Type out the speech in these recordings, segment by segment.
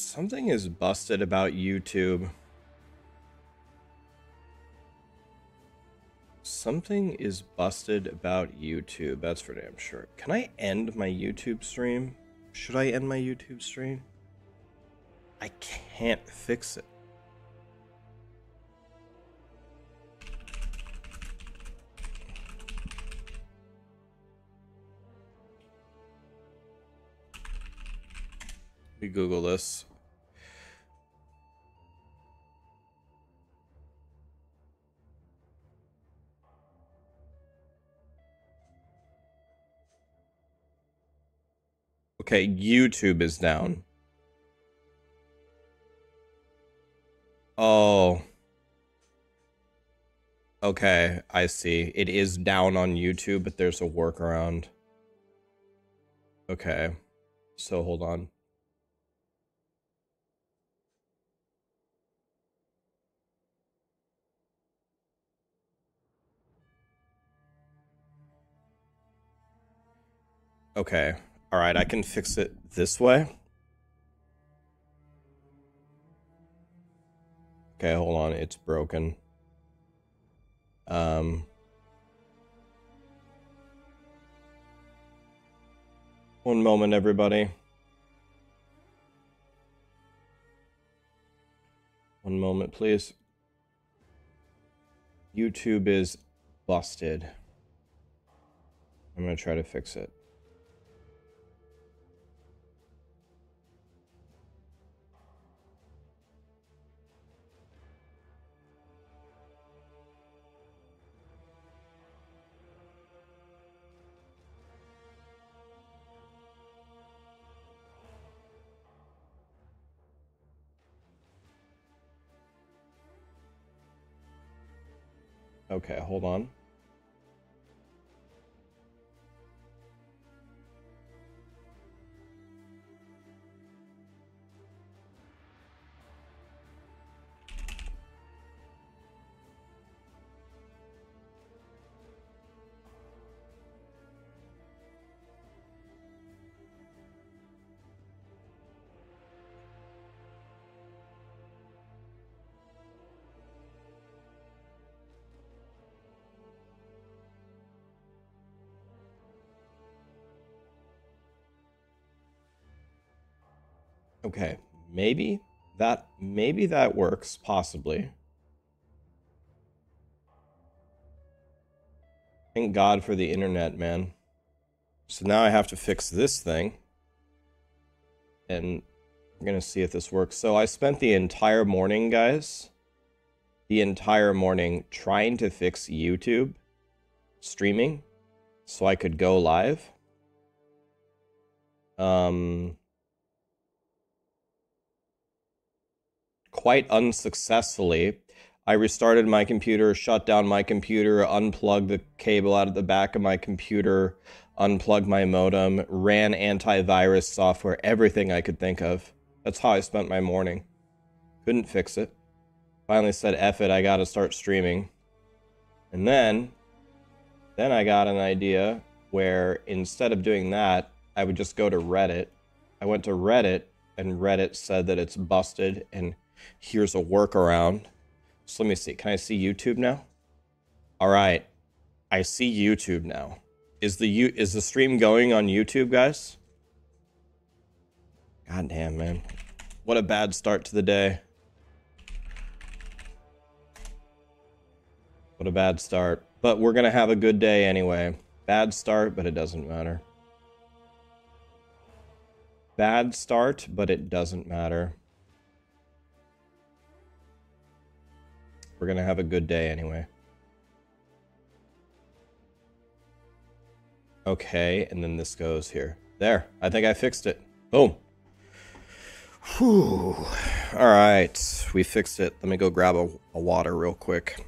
Something is busted about YouTube. Something is busted about YouTube. That's for damn sure. Can I end my YouTube stream? Should I end my YouTube stream? I can't fix it. We Google this. Okay, YouTube is down. Oh. Okay, I see. It is down on YouTube, but there's a workaround. Okay. So hold on. Okay. All right, I can fix it this way. Okay, hold on. It's broken. Um One moment, everybody. One moment, please. YouTube is busted. I'm going to try to fix it. Okay, hold on. Okay, maybe that maybe that works possibly. Thank God for the internet, man. So now I have to fix this thing. And we're to see if this works. So I spent the entire morning, guys, the entire morning trying to fix YouTube streaming so I could go live. Um quite unsuccessfully. I restarted my computer, shut down my computer, unplugged the cable out of the back of my computer, unplugged my modem, ran antivirus software, everything I could think of. That's how I spent my morning. Couldn't fix it. Finally said, F it, I gotta start streaming. And then, then I got an idea where instead of doing that, I would just go to Reddit. I went to Reddit, and Reddit said that it's busted and Here's a workaround. So let me see. Can I see YouTube now? All right. I see YouTube now. Is the U is the stream going on YouTube, guys? God damn, man. What a bad start to the day. What a bad start. But we're going to have a good day anyway. Bad start, but it doesn't matter. Bad start, but it doesn't matter. We're to have a good day anyway. Okay, and then this goes here. There, I think I fixed it. Boom. Whew. All right, we fixed it. Let me go grab a, a water real quick.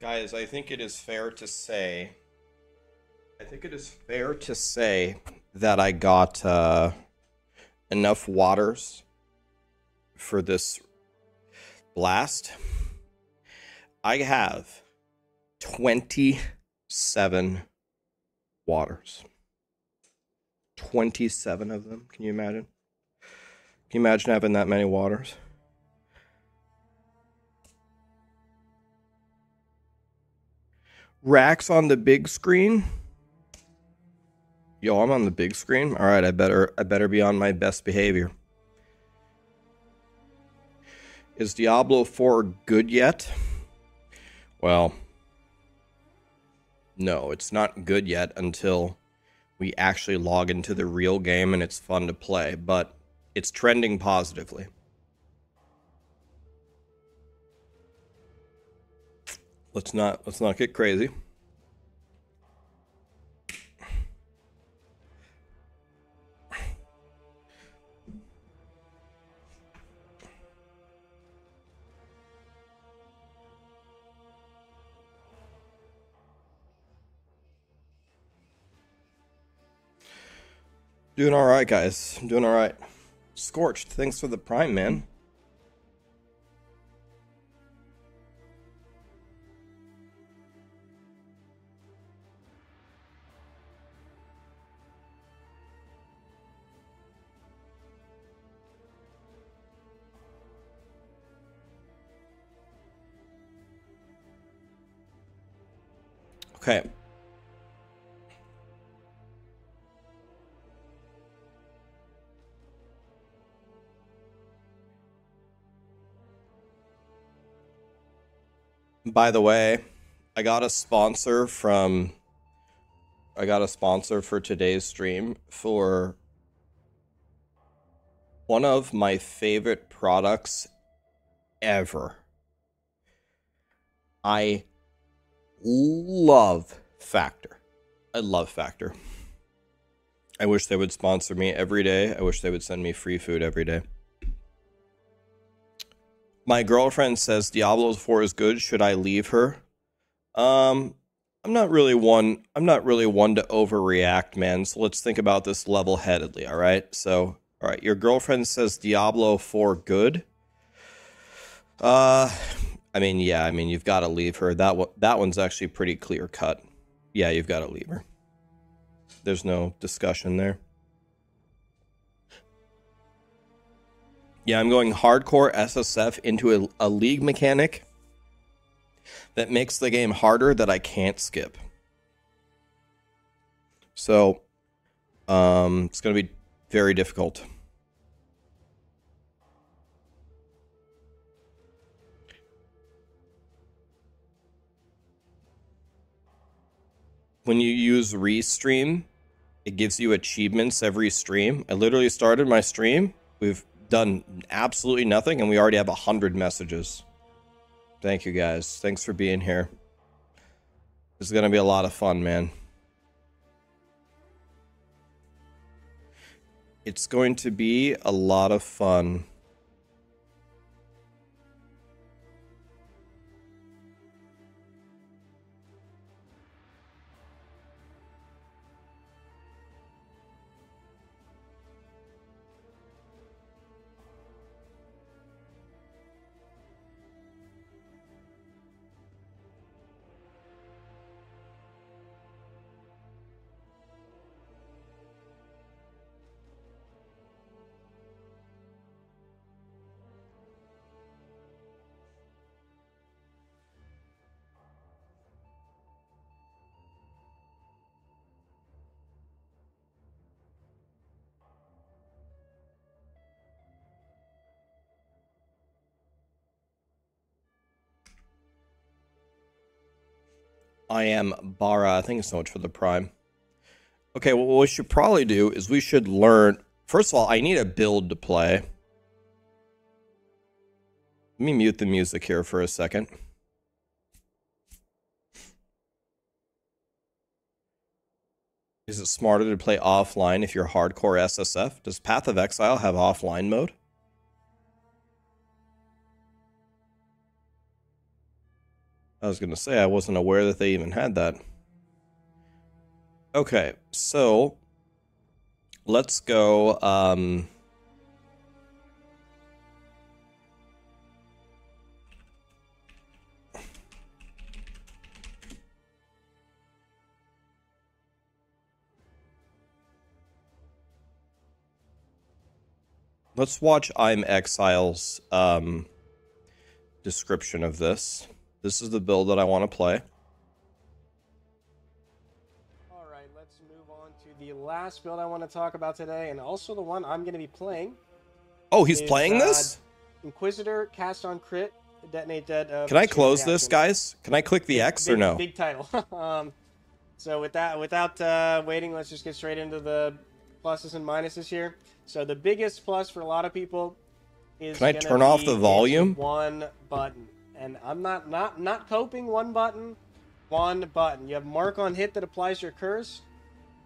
Guys, I think it is fair to say. I think it is fair to say that I got uh, enough waters for this blast. I have 27 waters. 27 of them. Can you imagine? Can you imagine having that many waters? Rax on the big screen. Yo, I'm on the big screen. All right, I better I better be on my best behavior. Is Diablo 4 good yet? Well, no, it's not good yet until we actually log into the real game and it's fun to play, but it's trending positively. Let's not let's not get crazy. Doing all right, guys. Doing all right. Scorched, thanks for the prime, man. Okay. By the way, I got a sponsor from I got a sponsor for today's stream for one of my favorite products ever. I love Factor. I love Factor. I wish they would sponsor me every day. I wish they would send me free food every day. My girlfriend says Diablo 4 is good. Should I leave her? Um, I'm not really one I'm not really one to overreact, man. So let's think about this level-headedly, all right? So, all right, your girlfriend says Diablo 4 good. Uh, I mean, yeah, I mean, you've got to leave her. That one, that one's actually pretty clear cut. Yeah, you've got to leave her. There's no discussion there. Yeah, I'm going hardcore SSF into a, a league mechanic that makes the game harder that I can't skip. So, um, it's going to be very difficult. When you use restream, it gives you achievements every stream. I literally started my stream. We've done absolutely nothing, and we already have a hundred messages. Thank you guys. Thanks for being here. This is gonna be a lot of fun, man. It's going to be a lot of fun. I am Bara. Thank you so much for the prime. Okay, well, what we should probably do is we should learn. First of all, I need a build to play. Let me mute the music here for a second. Is it smarter to play offline if you're hardcore SSF? Does Path of Exile have offline mode? I was going to say, I wasn't aware that they even had that. Okay, so let's go. Um, let's watch Imexile's um, description of this. This is the build that I want to play. All right, let's move on to the last build I want to talk about today, and also the one I'm going to be playing. Oh, he's is, playing uh, this? Inquisitor cast on crit, detonate dead. Uh, Can I close this, guys? Can I click the X or big, no? Big title. um, so with that, without uh, waiting, let's just get straight into the pluses and minuses here. So the biggest plus for a lot of people is Can I turn off the volume? One button, and I'm not not not coping. One button, one button. You have mark on hit that applies your curse.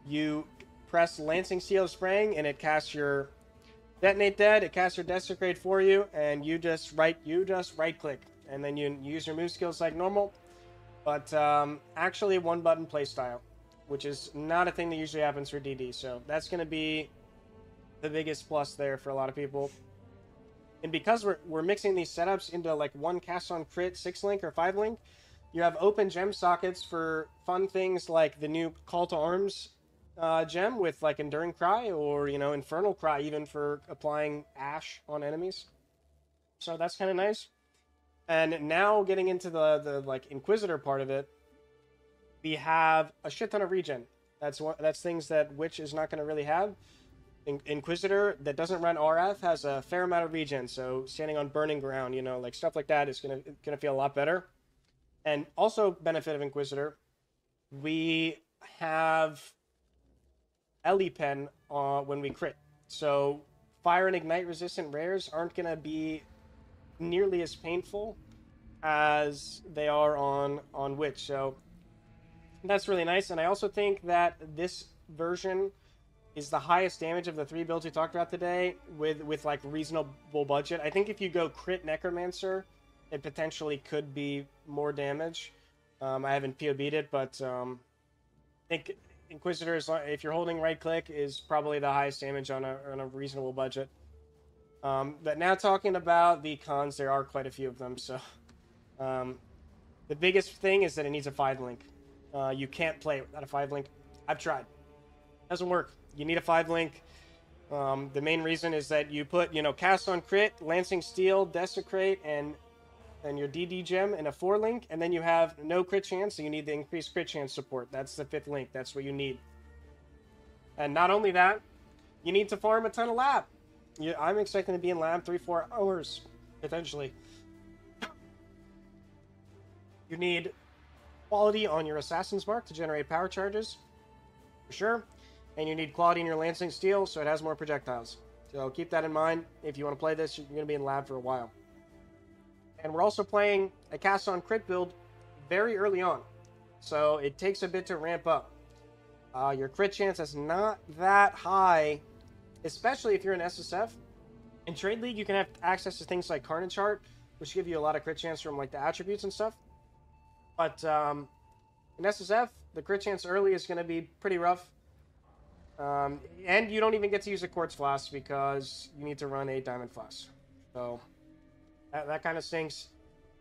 You press Lancing Steel Spraying, and it casts your detonate dead. It casts your desecrate for you, and you just right you just right click, and then you use your move skills like normal. But um, actually, one button playstyle, which is not a thing that usually happens for DD. So that's going to be the biggest plus there for a lot of people. And because we're, we're mixing these setups into like one cast on crit six link or five link, you have open gem sockets for fun things like the new Call to Arms uh, gem with like Enduring Cry or you know Infernal Cry even for applying Ash on enemies. So that's kind of nice. And now getting into the the like Inquisitor part of it, we have a shit ton of regen. That's one. That's things that Witch is not going to really have. In- Inquisitor that doesn't run RF has a fair amount of regen, so standing on burning ground, you know, like stuff like that is gonna gonna feel a lot better. And also benefit of Inquisitor, we have Pen uh, when we crit. So fire and ignite resistant rares aren't gonna be nearly as painful as they are on on Witch. So that's really nice. And I also think that this version is the highest damage of the three builds we talked about today with with like reasonable budget. I think if you go crit necromancer, it potentially could be more damage. Um, I haven't POB'd it, but um, I think Inquisitor, is, if you're holding right click, is probably the highest damage on a, on a reasonable budget. Um, but now talking about the cons, there are quite a few of them. So um, the biggest thing is that it needs a five link. Uh, you can't play without a five link. I've tried. Doesn't work. You need a five link. Um, the main reason is that you put, you know, cast on crit, lancing steel, desecrate, and and your DD gem in a four link, and then you have no crit chance, so you need the increased crit chance support. That's the fifth link. That's what you need. And not only that, you need to farm a ton of lab. You, I'm expecting to be in lab three, four hours, potentially. You need quality on your assassin's mark to generate power charges, for sure. And you need quality in your lancing steel so it has more projectiles. So keep that in mind. If you want to play this, you're going to be in lab for a while. And we're also playing a cast on crit build very early on. So it takes a bit to ramp up. Uh, your crit chance is not that high, especially if you're in SSF. In Trade League, you can have access to things like Carnage Heart, which give you a lot of crit chance from like the attributes and stuff. But um, in SSF, the crit chance early is going to be pretty rough. Um, and you don't even get to use a quartz flask because you need to run a diamond flask. So that, that kind of stinks.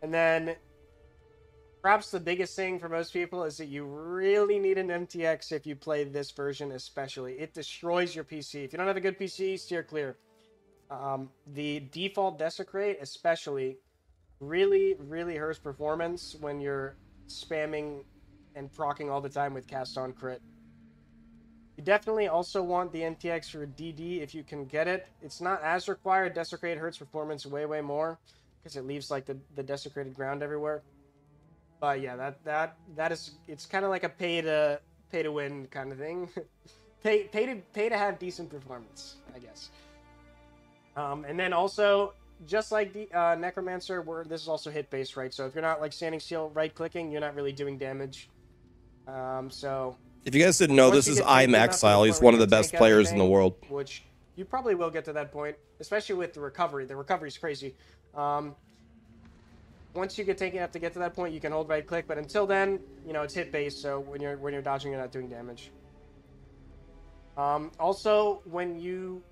And then perhaps the biggest thing for most people is that you really need an MTX if you play this version, especially. It destroys your PC. If you don't have a good PC, steer clear. Um, the default Desecrate, especially, really, really hurts performance when you're spamming and procking all the time with cast on crit. You definitely also want the MTX for DD if you can get it. It's not as required. Desecrate hurts performance way, way more because it leaves like the, the desecrated ground everywhere. But yeah, that that that is it's kind of like a pay to pay to win kind of thing. pay pay to pay to have decent performance, I guess. Um, and then also just like the uh, Necromancer, where this is also hit based, right? So if you're not like standing still, right clicking, you're not really doing damage. Um, so If you guys didn't know, Once this is I'm get enough to Exile. He's one of the best players in the world. which you probably will get to that point, especially with the recovery. The recovery is crazy. Um, once you get taken enough to get to that point, you can hold right click. But until then, you know it's hit based. So when you're when you're dodging, you're not doing damage. Um, also, when you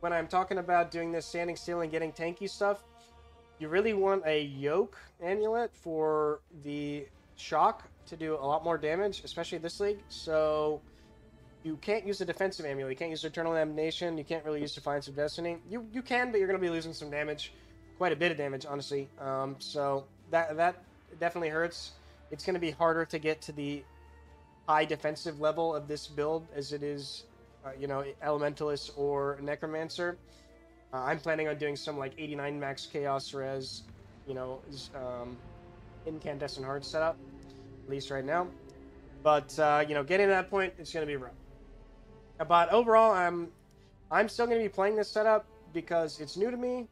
when I'm talking about doing this standing still and getting tanky stuff, you really want a yoke amulet for the shock to do a lot more damage, especially this league. So you can't use the defensive amulet. You can't use Eternal Damnation. You can't really use Defiance of Destiny. You you can, but you're going to be losing some damage, quite a bit of damage, honestly. Um, so that that definitely hurts. It's going to be harder to get to the high defensive level of this build as it is, uh, you know, Elementalist or Necromancer. Uh, I'm planning on doing some like 89 max Chaos Res, you know, um, incandescent heart setup, at least right now. But uh, you know, getting to that point, it's going to be rough. But overall, I'm I'm still going to be playing this setup because it's new to me,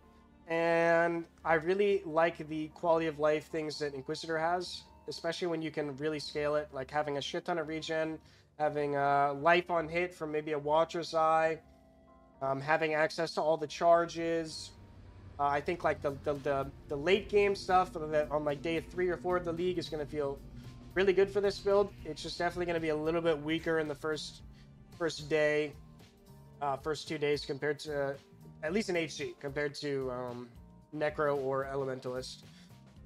and I really like the quality of life things that Inquisitor has, especially when you can really scale it, like having a shit ton of regen, having a life on hit from maybe a Watcher's Eye, um, having access to all the charges. Uh, I think like the, the, the, the late game stuff on like day three or four of the league is going to feel really good for this build. It's just definitely going to be a little bit weaker in the first first day, uh, first two days compared to at least in HC compared to um, Necro or Elementalist.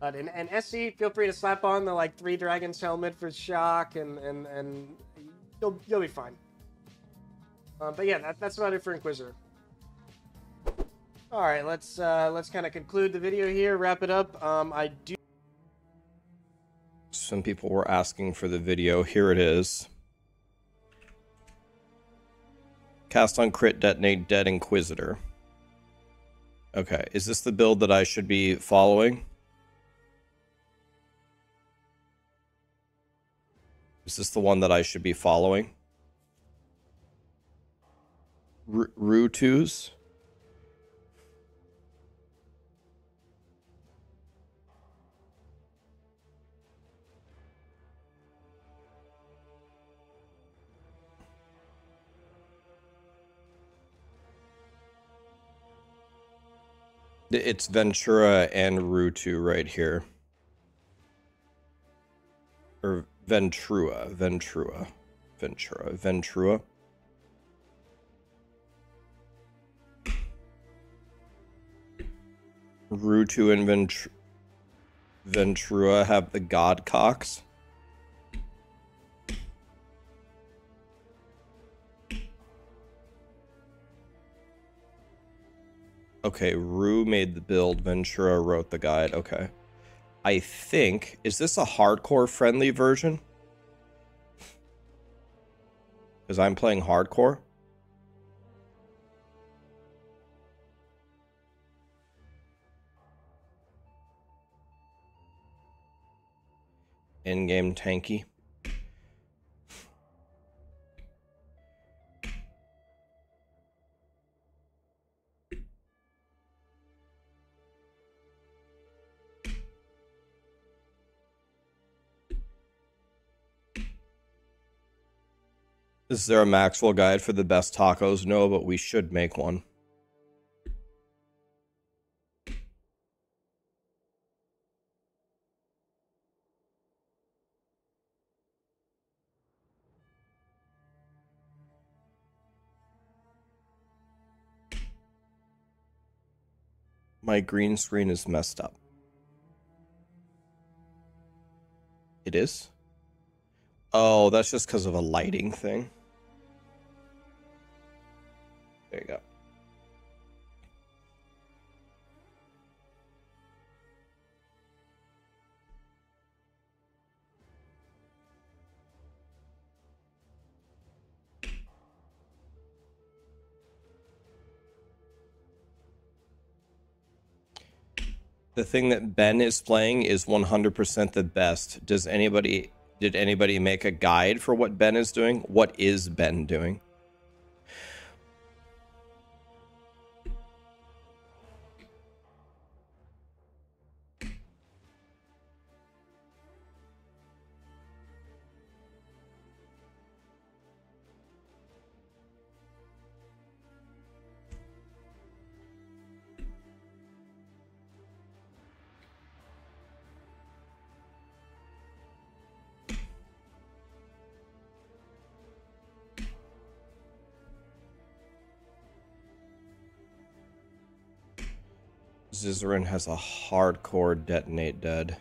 But in, in SC, feel free to slap on the like three dragons helmet for shock, and and and you'll you'll be fine. Uh, but yeah, that, that's about it for Inquisitor. All right, let's uh, let's kind of conclude the video here, wrap it up. Um, I do. Some people were asking for the video. Here it is. Cast on crit, detonate, dead Inquisitor. Okay, is this the build that I should be following? Is this the one that I should be following? Rutus? It's Ventura and Rutu right here. Or Ventrua, Ventrua, Ventura, Ventrua. Rutu and Ventr Ventrua have the God Cocks. Okay, Rue made the build, Ventura wrote the guide. Okay. I think, is this a hardcore friendly version? Because I'm playing hardcore. In-game tanky. Is there a Maxroll guide for the best tacos? No, but we should make one. My green screen is messed up. It is? Oh, that's just because of a lighting thing. There you go. The thing that Ben is playing is 100% the best. Does anybody did anybody make a guide for what Ben is doing? What is Ben doing? Zizaran has a hardcore detonate dead.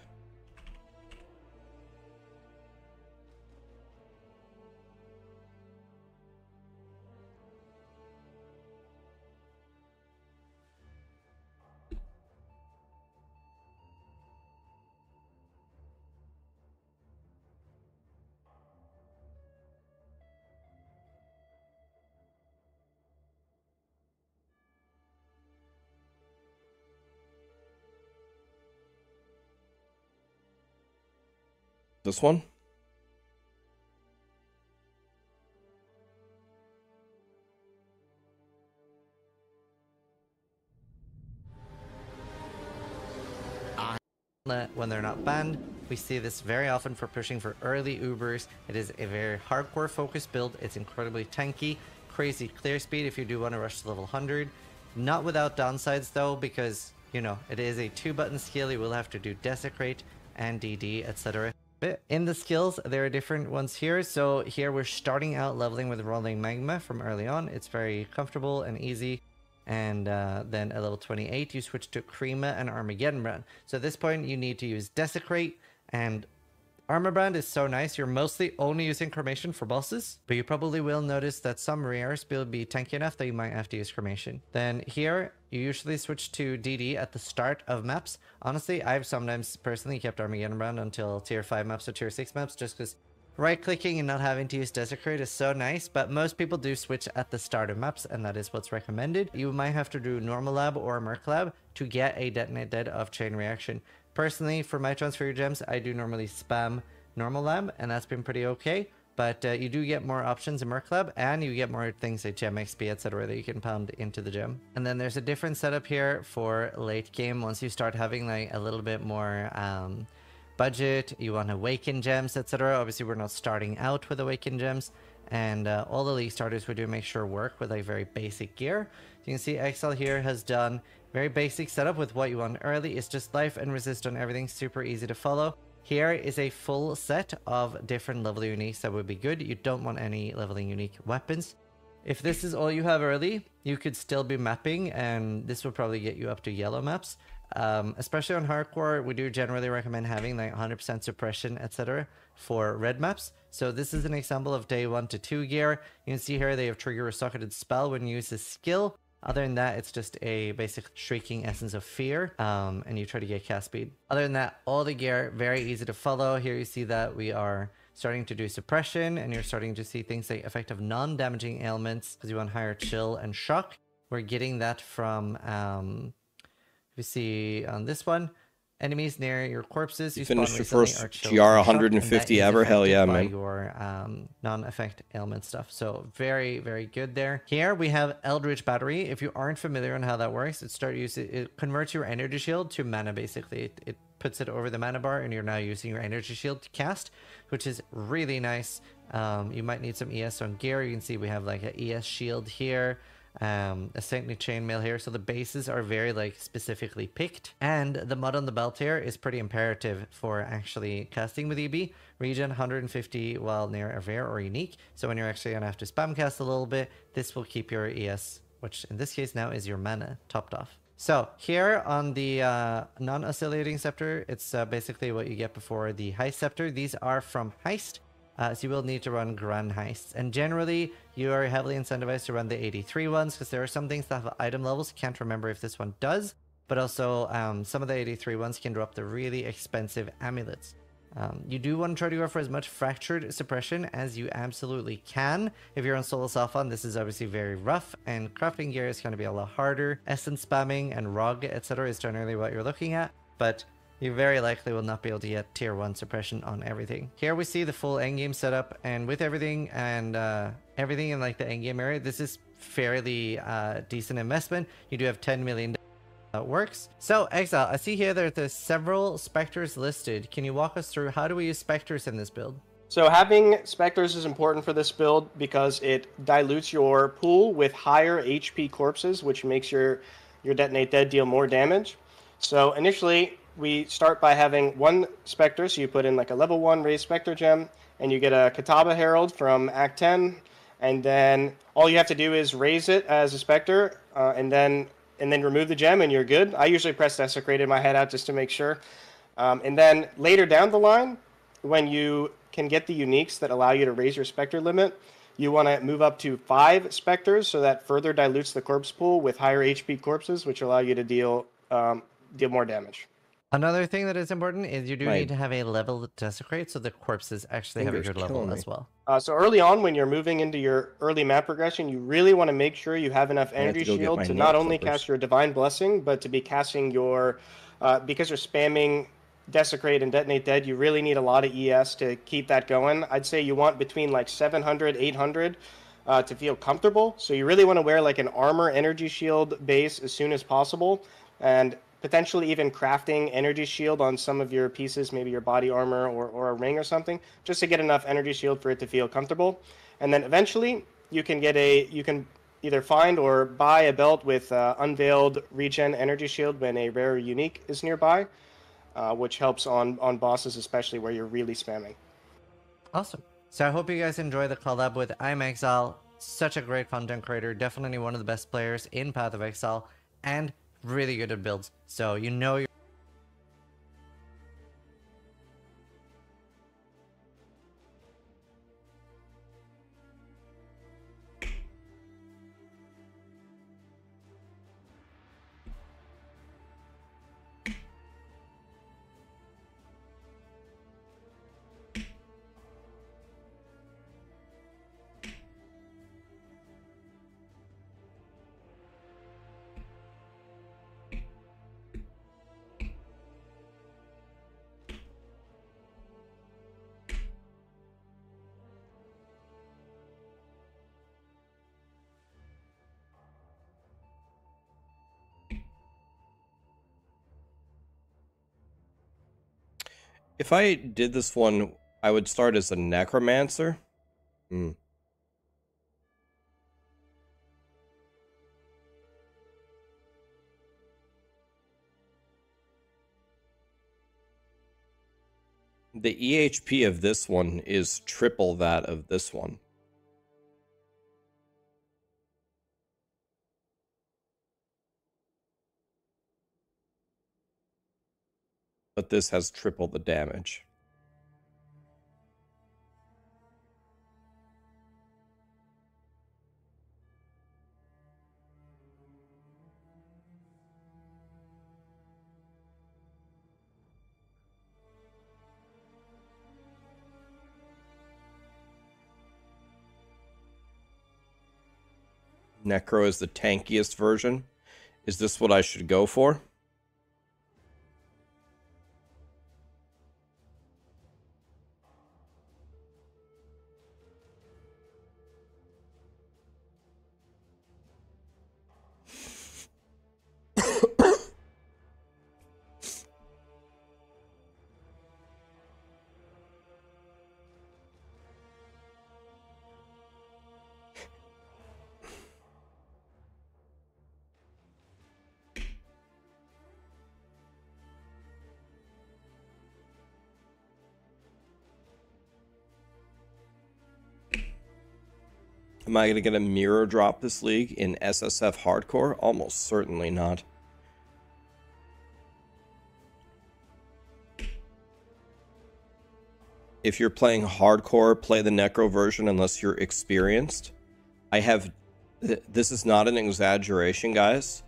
This one? when they're not banned. We see this very often for pushing for early Ubers. It is a very hardcore focused build. It's incredibly tanky, crazy clear speed if you do want to rush to level 100. Not without downsides though, because, you know, it is a two button skill. You will have to do Desecrate and DD, etc. In the skills, there are different ones here. So here we're starting out leveling with Rolling Magma from early on. It's very comfortable and easy and uh, then at level 28 you switch to Cremation and Armageddon Brand. So at this point you need to use Desecrate and Armor Brand is so nice, you're mostly only using Cremation for bosses, but you probably will notice that some rares will be tanky enough that you might have to use Cremation. Then here, you usually switch to DD at the start of maps. Honestly, I've sometimes personally kept Armageddon Brand until tier 5 maps or tier 6 maps just because Right-clicking and not having to use Desecrate is so nice, but most people do switch at the start of maps, and that is what's recommended. You might have to do Normal Lab or Merc Lab to get a Detonate Dead of Chain Reaction. Personally, for my transfer gems, I do normally spam Normal Lab, and that's been pretty okay. But uh, you do get more options in Merc Lab, and you get more things like Gem XP, etc. that you can pound into the gem. And then there's a different setup here for late game once you start having like a little bit more... Um, budget, you want awaken gems, etc. Obviously, we're not starting out with awaken gems, and uh, all the league starters we do make sure work with like very basic gear. You can see XL here has done very basic setup with what you want early. It's just life and resist on everything, super easy to follow. Here is a full set of different level uniques that would be good. You don't want any leveling unique weapons. If this is all you have early, you could still be mapping and this will probably get you up to yellow maps. Um, especially on hardcore, we do generally recommend having like 100% suppression, etc. for red maps. So this is an example of day 1 to 2 gear. You can see here they have trigger a socketed spell when you use a skill. Other than that, it's just a basic shrieking essence of fear, um, and you try to get cast speed. Other than that, all the gear, very easy to follow. Here you see that we are starting to do suppression, and you're starting to see things like effective non-damaging ailments, because you want higher chill and shock. We're getting that from um, we see on this one, enemies near your corpses. You, you finished your first GR 150 ever? Hell yeah, man. Your um, non-effect ailment stuff. So very, very good there. Here we have Eldritch Battery. If you aren't familiar on how that works, it start using it converts your energy shield to mana. Basically, it, it puts it over the mana bar, and you're now using your energy shield to cast, which is really nice. Um, you might need some ES on gear. You can see we have like an ES shield here um, a Saintly Chainmail here. So the bases are very like specifically picked. And the mud on the belt here is pretty imperative for actually casting with EB. Regen 150 while near a rare or unique. So when you're actually going to have to spam cast a little bit, this will keep your ES, which in this case now is your mana, topped off. So here on the uh, non-oscillating scepter, it's uh, basically what you get before the heist scepter. These are from heist. Uh, so you will need to run grand heists. And generally, you are heavily incentivized to run the 83 ones because there are some things that have item levels. Can't remember if this one does, but also um, some of the 83 ones can drop the really expensive amulets. Um, you do want to try to go for as much fractured suppression as you absolutely can. If you're on solo self-found, this is obviously very rough, and crafting gear is going to be a lot harder. Essence spamming and ROG, etc. is generally what you're looking at, but you very likely will not be able to get tier 1 suppression on everything. Here we see the full endgame setup, and with everything and uh, everything in like the endgame area, this is fairly uh, decent investment. You do have 10 million that works. So, Exile, I see here that there's several Spectres listed. Can you walk us through how do we use Spectres in this build? So having Spectres is important for this build because it dilutes your pool with higher HP corpses, which makes your, your Detonate Dead deal more damage. So initially, we start by having one Spectre, so you put in like a level 1 raised Spectre gem, and you get a Kitava Herald from Act 10, and then all you have to do is raise it as a Spectre, uh, and then and then remove the gem, and you're good. I usually press Desecrate in my head out just to make sure. Um, and then later down the line, when you can get the uniques that allow you to raise your Spectre limit, you want to move up to five Spectres, so that further dilutes the corpse pool with higher HP corpses, which allow you to deal um, deal more damage. Another thing that is important is you do My need to have a level to desecrate, so the corpses actually have a good level me. as well. Uh, so early on, when you're moving into your early map progression, you really want to make sure you have enough I have to energy shield to not only clippers. cast your divine blessing, but to be casting your uh, because you're spamming desecrate and detonate dead. You really need a lot of ES to keep that going. I'd say you want between like 700, 800 uh, to feel comfortable. So you really want to wear like an armor energy shield base as soon as possible, and potentially even crafting energy shield on some of your pieces, maybe your body armor or, or a ring or something, just to get enough energy shield for it to feel comfortable. And then eventually you can get a you can either find or buy a belt with uh, unveiled regen energy shield when a rare or unique is nearby, uh, which helps on on bosses especially where you're really spamming. Awesome. So I hope you guys enjoy the collab with Imexile. Such a great content creator, definitely one of the best players in Path of Exile, and really good at builds. So you know you're If I did this one, I would start as a necromancer. Hmm. The EHP of this one is triple that of this one. But this has triple the damage. Necro is the tankiest version. Is this what I should go for? Am I going to get a mirror drop this league in SSF Hardcore? Almost certainly not. If you're playing hardcore, play the Necro version unless you're experienced. I have. This is not an exaggeration, guys.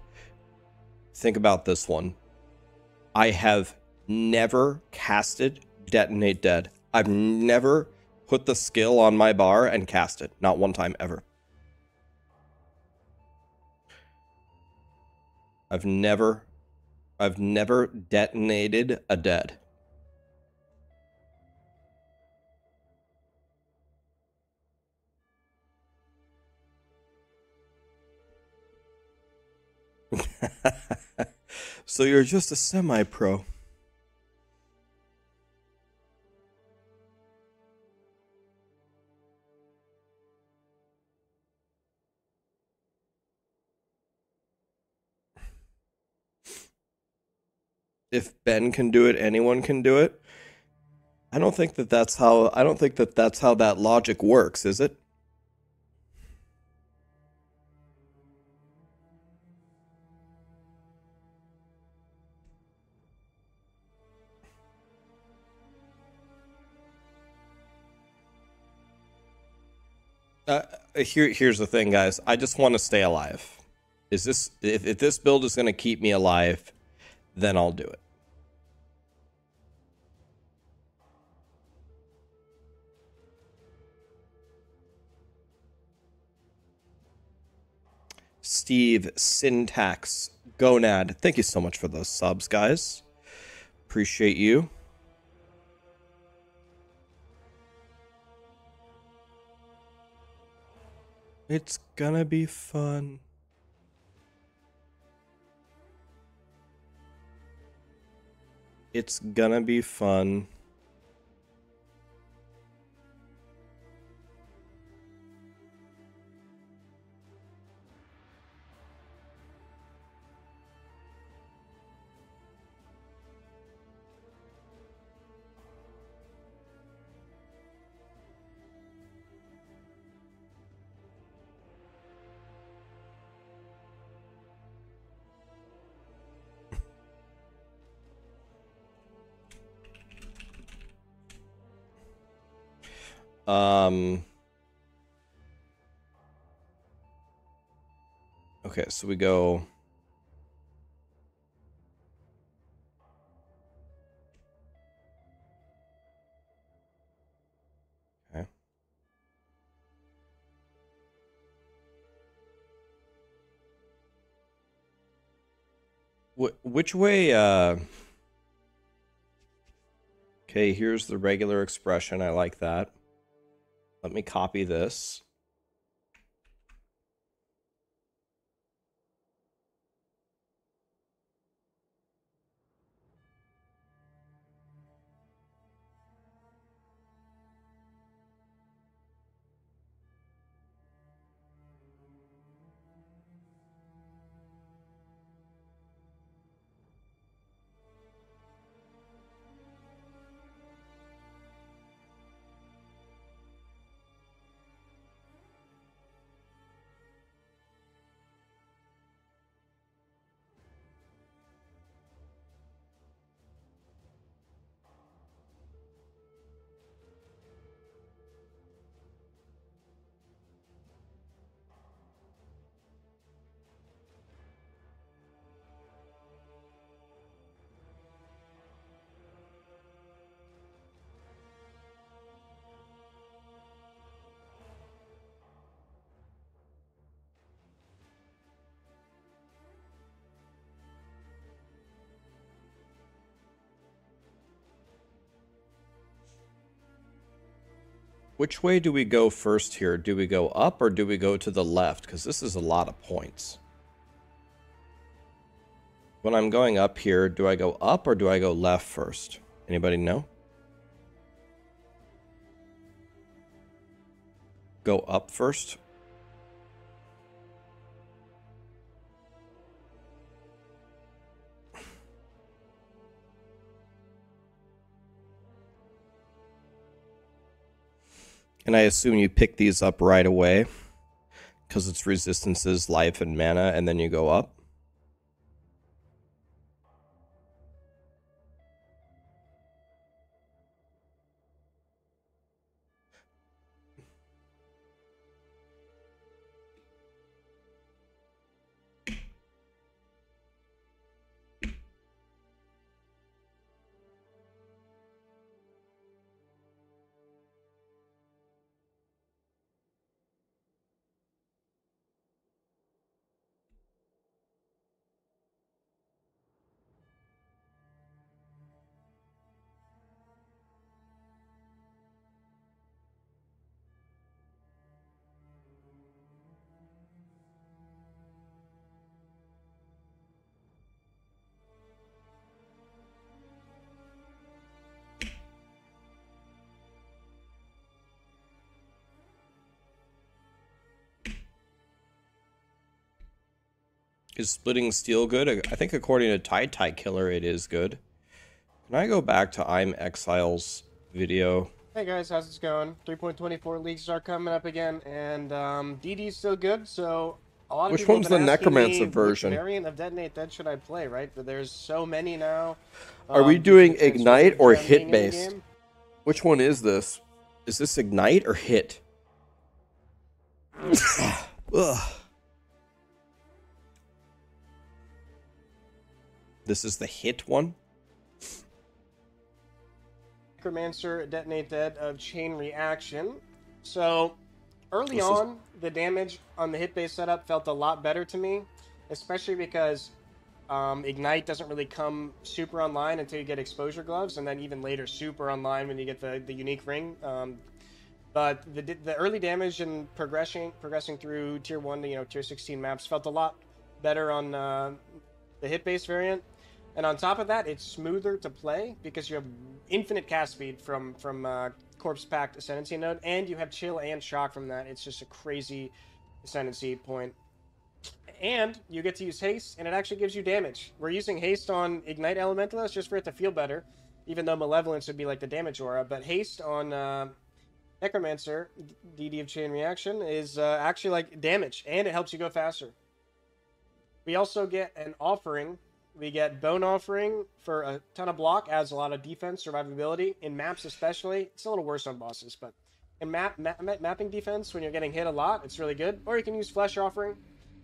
Think about this one. I have never casted Detonate Dead. I've never put the skill on my bar and cast it. Not one time ever. I've never I've never detonated a dead. so you're just a semi if Ben can do it, anyone can do it. I don't think that that's how I don't think that that's how that logic works, is it? Uh, here, here's the thing, guys. I just want to stay alive. Is this if, if this build is going to keep me alive, then I'll do it. Steve Syntax Gonad, thank you so much for those subs, guys. Appreciate you. It's gonna be fun. It's gonna be fun. Um. Okay, so we go. Okay. Wh- which way, uh. Okay, here's the regular expression. I like that. Let me copy this. Which way do we go first here? Do we go up or do we go to the left? Because this is a lot of points. When I'm going up here, do I go up or do I go left first? Anybody know? Go up first? And I assume you pick these up right away because it's resistances, life, and mana, and then you go up. Is splitting steel good? I think according to Tide Tie Killer, it is good. Can I go back to Imexile's video? Hey guys, how's it going? 3.24 leagues are coming up again, and um, DD's still good, so a lot of Which people one's have been the Necromancer me, version? Which variant of Detonate Dead should I play, right? But there's so many now. Are we um, doing due to the Ignite or gem being in the hit-based? Which one is this? Is this Ignite or Hit? Ugh. This is the hit one. Necromancer Detonate Dead of Chain Reaction. So, early This is- on, the damage on the hit base setup felt a lot better to me, especially because um, Ignite doesn't really come super online until you get exposure gloves, and then even later super online when you get the, the unique ring. Um, but the the early damage and progressing progressing through tier one to you know tier 16 maps felt a lot better on uh, the hit base variant. And on top of that, it's smoother to play because you have infinite cast speed from from uh, Corpse Pact Ascendancy node, and you have chill and shock from that. It's just a crazy Ascendancy point. And you get to use haste, and it actually gives you damage. We're using haste on Ignite Elementalist just for it to feel better, even though Malevolence would be like the damage aura. But haste on uh, Necromancer, DD of Chain Reaction, is uh, actually like damage, and it helps you go faster. We also get an offering. We get Bone Offering for a ton of block, adds a lot of defense, survivability. In maps, especially, it's a little worse on bosses, but in map, map ma- mapping defense, when you're getting hit a lot, it's really good. Or you can use Flesh Offering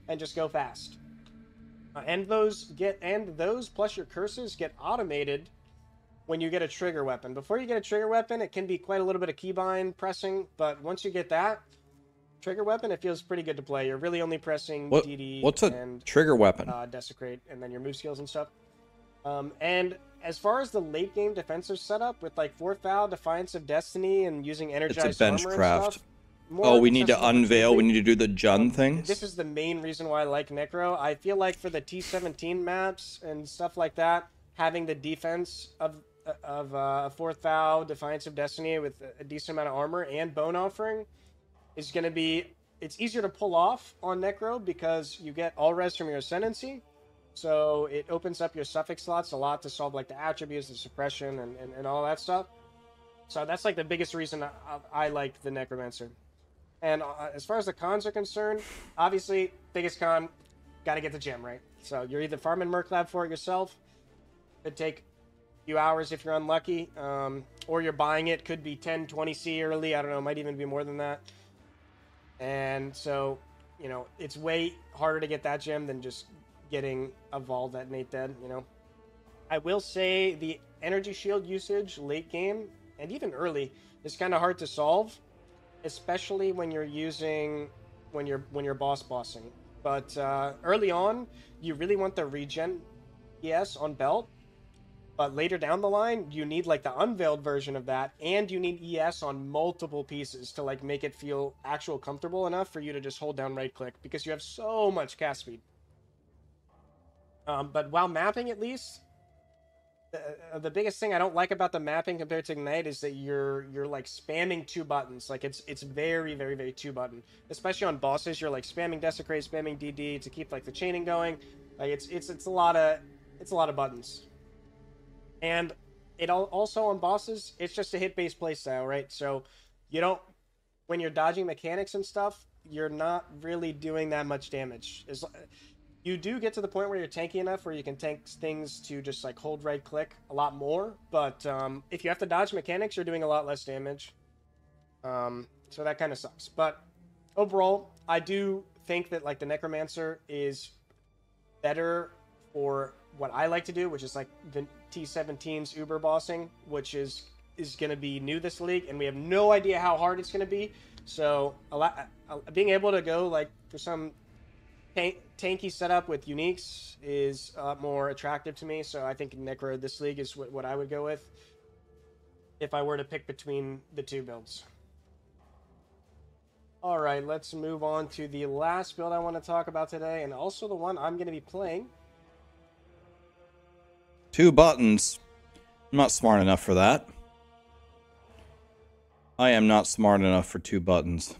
and just go fast. Uh, and those get and those plus your curses get automated when you get a trigger weapon. Before you get a trigger weapon, it can be quite a little bit of keybind pressing, but once you get that trigger weapon, it feels pretty good to play. You're really only pressing What, DD what's a and trigger weapon? uh, desecrate, and then your move skills and stuff. Um, and as far as the late game defensive setup with like fourth vow, defiance of destiny, and using energized bench armor and craft. stuff, oh, we need to unveil. We need to do the Jun things. This is the main reason why I like Necro. I feel like for the T17 maps and stuff like that, having the defense of of uh, fourth vow, defiance of destiny with a decent amount of armor and bone offering is going to be. It's easier to pull off on Necro because you get all res from your ascendancy, so it opens up your suffix slots a lot to solve like the attributes, the suppression, and, and, and all that stuff. So that's like the biggest reason I, I like the Necromancer. And uh, as far as the cons are concerned, obviously, biggest con, got to get the gem, right? So you're either farming Merc Lab for it yourself, could take a few hours if you're unlucky, um, or you're buying it, could be 10, 20 C early, I don't know, might even be more than that. And so, you know, it's way harder to get that gem than just getting a Vol Detonate Dead, you know? I will say the energy shield usage late game and even early is kind of hard to solve especially when you're using when you're when you're boss bossing. But uh, early on, you really want the regen yes, on belt. But later down the line, you need like the unveiled version of that, and you need ES on multiple pieces to like make it feel actual comfortable enough for you to just hold down right click because you have so much cast speed. Um, but while mapping, at least, the, the biggest thing I don't like about the mapping compared to Ignite is that you're you're like spamming two buttons. Like it's it's very very very two button. Especially on bosses, you're like spamming Desecrate, spamming DD to keep like the chaining going. Like it's it's it's a lot of it's a lot of buttons. And it al- also on bosses, it's just a hit based playstyle, right? So you don't when you're dodging mechanics and stuff, you're not really doing that much damage. You do get to the point where you're tanky enough where you can tank things to just like hold right click a lot more. But um, if you have to dodge mechanics, you're doing a lot less damage. Um, so that kind of sucks. But overall, I do think that like the Necromancer is better for what I like to do, which is like the T17's Uber bossing, which is is going to be new this league, and we have no idea how hard it's going to be. So a lot, uh, being able to go like for some tank, tanky setup with uniques is lot more attractive to me. So I think Necro this league is what, what I would go with if I were to pick between the two builds. All right, let's move on to the last build I want to talk about today, and also the one I'm going to be playing. Two buttons. I'm not smart enough for that. I am not smart enough for two buttons.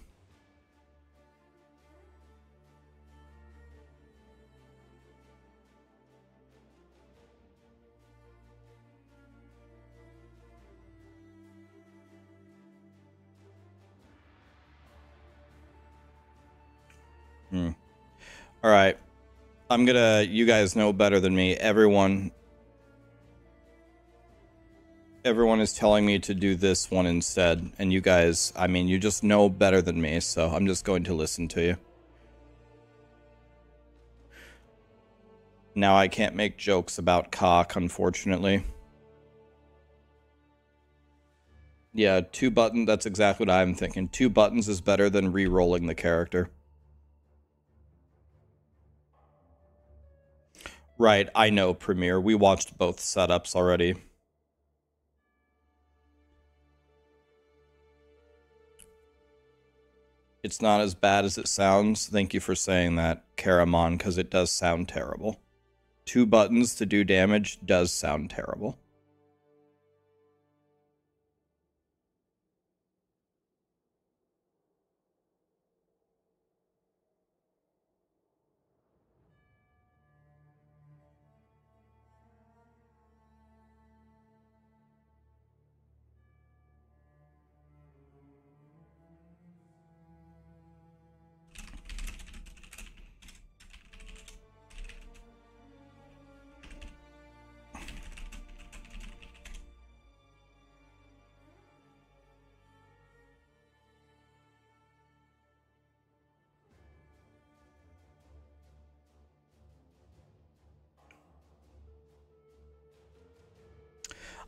Hmm. All right. I'm gonna. You guys know better than me. Everyone everyone is telling me to do this one instead, and you guys, I mean, you just know better than me, so I'm just going to listen to you. Now I can't make jokes about CoC, unfortunately. Yeah, two button. That's exactly what I'm thinking. Two buttons is better than re-rolling the character. Right, I know Premiere. We watched both setups already. It's not as bad as it sounds. Thank you for saying that, Karamon, because it does sound terrible. Two buttons to do damage does sound terrible.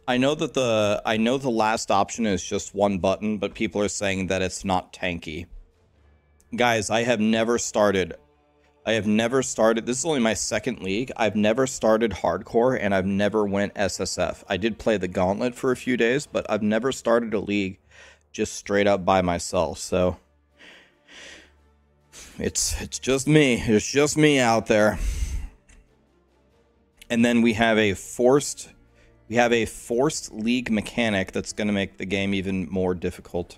I know that the I know the last option is just one button, but people are saying that it's not tanky. Guys, I have never started I have never started this is only my second league. I've never started hardcore and I've never went SSF. I did play the gauntlet for a few days, but I've never started a league just straight up by myself. So it's it's just me. It's just me out there. And then we have a forced we have a forced league mechanic that's going to make the game even more difficult.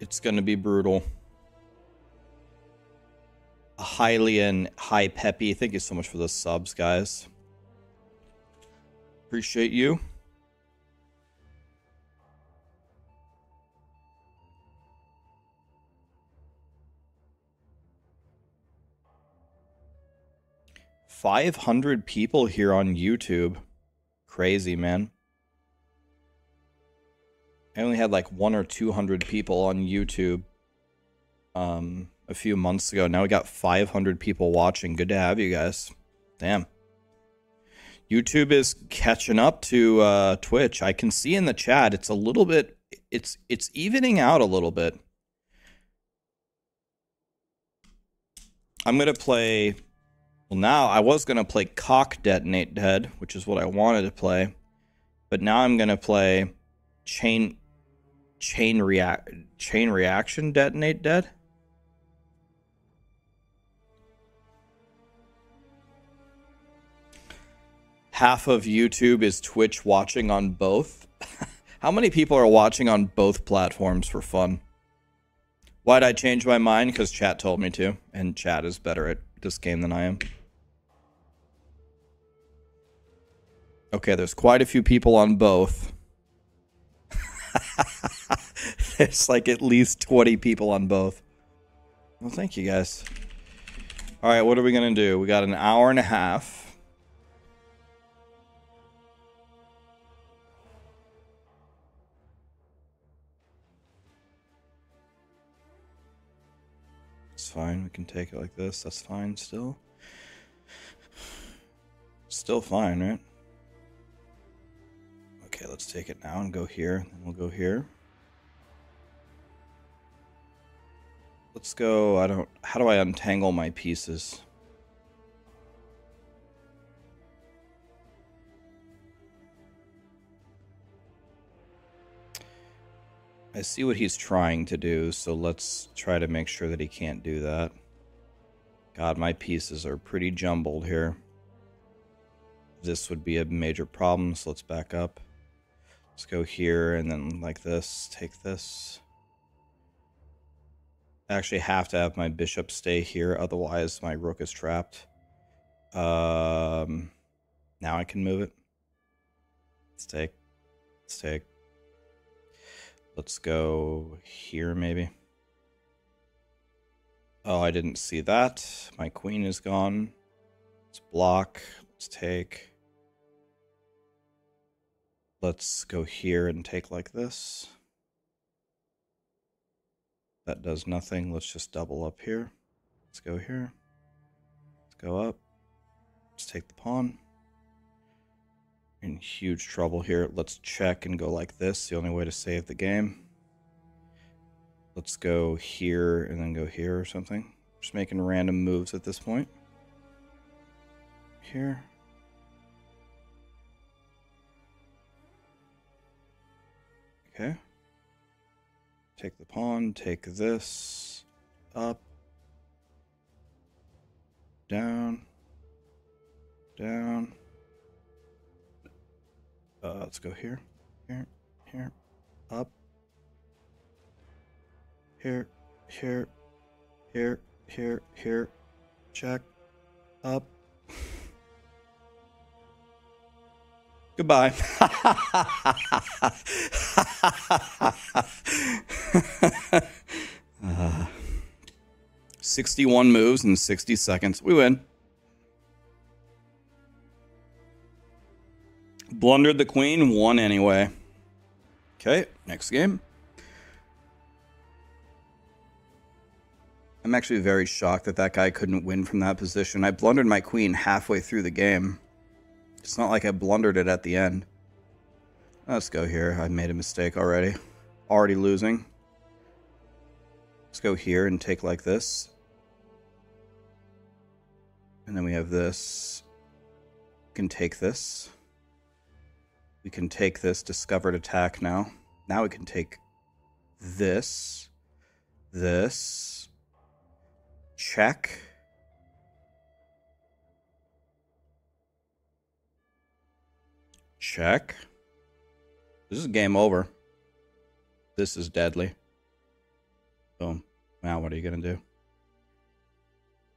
It's going to be brutal. And high peppy. Thank you so much for the subs, guys. Appreciate you. Five hundred people here on YouTube. Crazy, man. I only had like one or two hundred people on YouTube um, a few months ago. Now we got 500 people watching. Good to have you guys. Damn. YouTube is catching up to uh, Twitch. I can see in the chat it's a little bit it's it's evening out a little bit. I'm gonna play. Well, now I was gonna play CoC Detonate Dead, which is what I wanted to play, but now I'm gonna play Chain Chain React Chain Reaction Detonate Dead. Half of YouTube is Twitch watching on both. How many people are watching on both platforms for fun? Why'd I change my mind? Because chat told me to, and chat is better at this game than I am. Okay, there's quite a few people on both. there's like at least 20 people on both. Well, thank you guys. All right, what are we going to do? We got an hour and a half. Fine. We can take it like this. That's fine still. Still fine, right? Okay, let's take it now and go here. Then we'll go here. Let's go, I don't, how do I untangle my pieces? I see what he's trying to do, so let's try to make sure that he can't do that. God, my pieces are pretty jumbled here. This would be a major problem, so let's back up. Let's go here, and then like this, take this. I actually have to have my bishop stay here, otherwise my rook is trapped. Um, now I can move it. Let's take Let's take. Let's go here, maybe. Oh, I didn't see that. My queen is gone. Let's block. Let's take. Let's go here and take like this. That does nothing. Let's just double up here. Let's go here. Let's go up. Let's take the pawn. In huge trouble here. Let's check and go like this. The only way to save the game. Let's go here and then go here or something. Just making random moves at this point. Here. Okay. Take the pawn, take this, up, down, down. Uh, let's go here, here, here, up, here, here, here, here, here, check, up. Goodbye. uh, 61 moves in 60 seconds. We win. Blundered the queen, won anyway. Okay, next game. I'm actually very shocked that that guy couldn't win from that position. I blundered my queen halfway through the game. It's not like I blundered it at the end. Let's go here. I made a mistake already. Already losing. Let's go here and take like this. And then we have this. We can take this. We can take this discovered attack now. Now we can take this. This. Check. Check. This is game over. This is deadly. Boom. Now what are you going to do?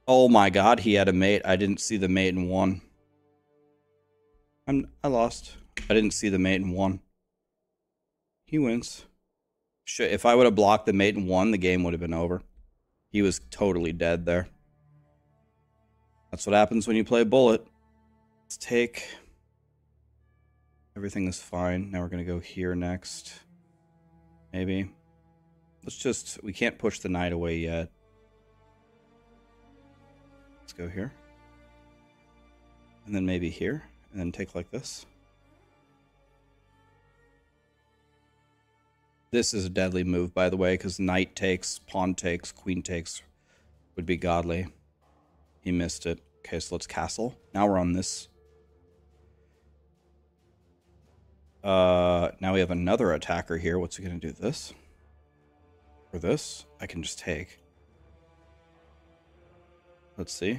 Oh my god, he had a mate. I didn't see the mate and one. I'm I lost. I didn't see the mate in one. He wins. If I would have blocked the mate in one, the game would have been over. He was totally dead there. That's what happens when you play bullet. Let's take Everything is fine. Now we're going to go here next. Maybe. Let's just... We can't push the knight away yet. Let's go here. And then maybe here. And then take like this. This is a deadly move, by the way, because knight takes, pawn takes, queen takes would be godly. He missed it. Okay, so let's castle. Now we're on this Uh, now we have another attacker here. What's he going to do? This? Or this? I can just take. Let's see.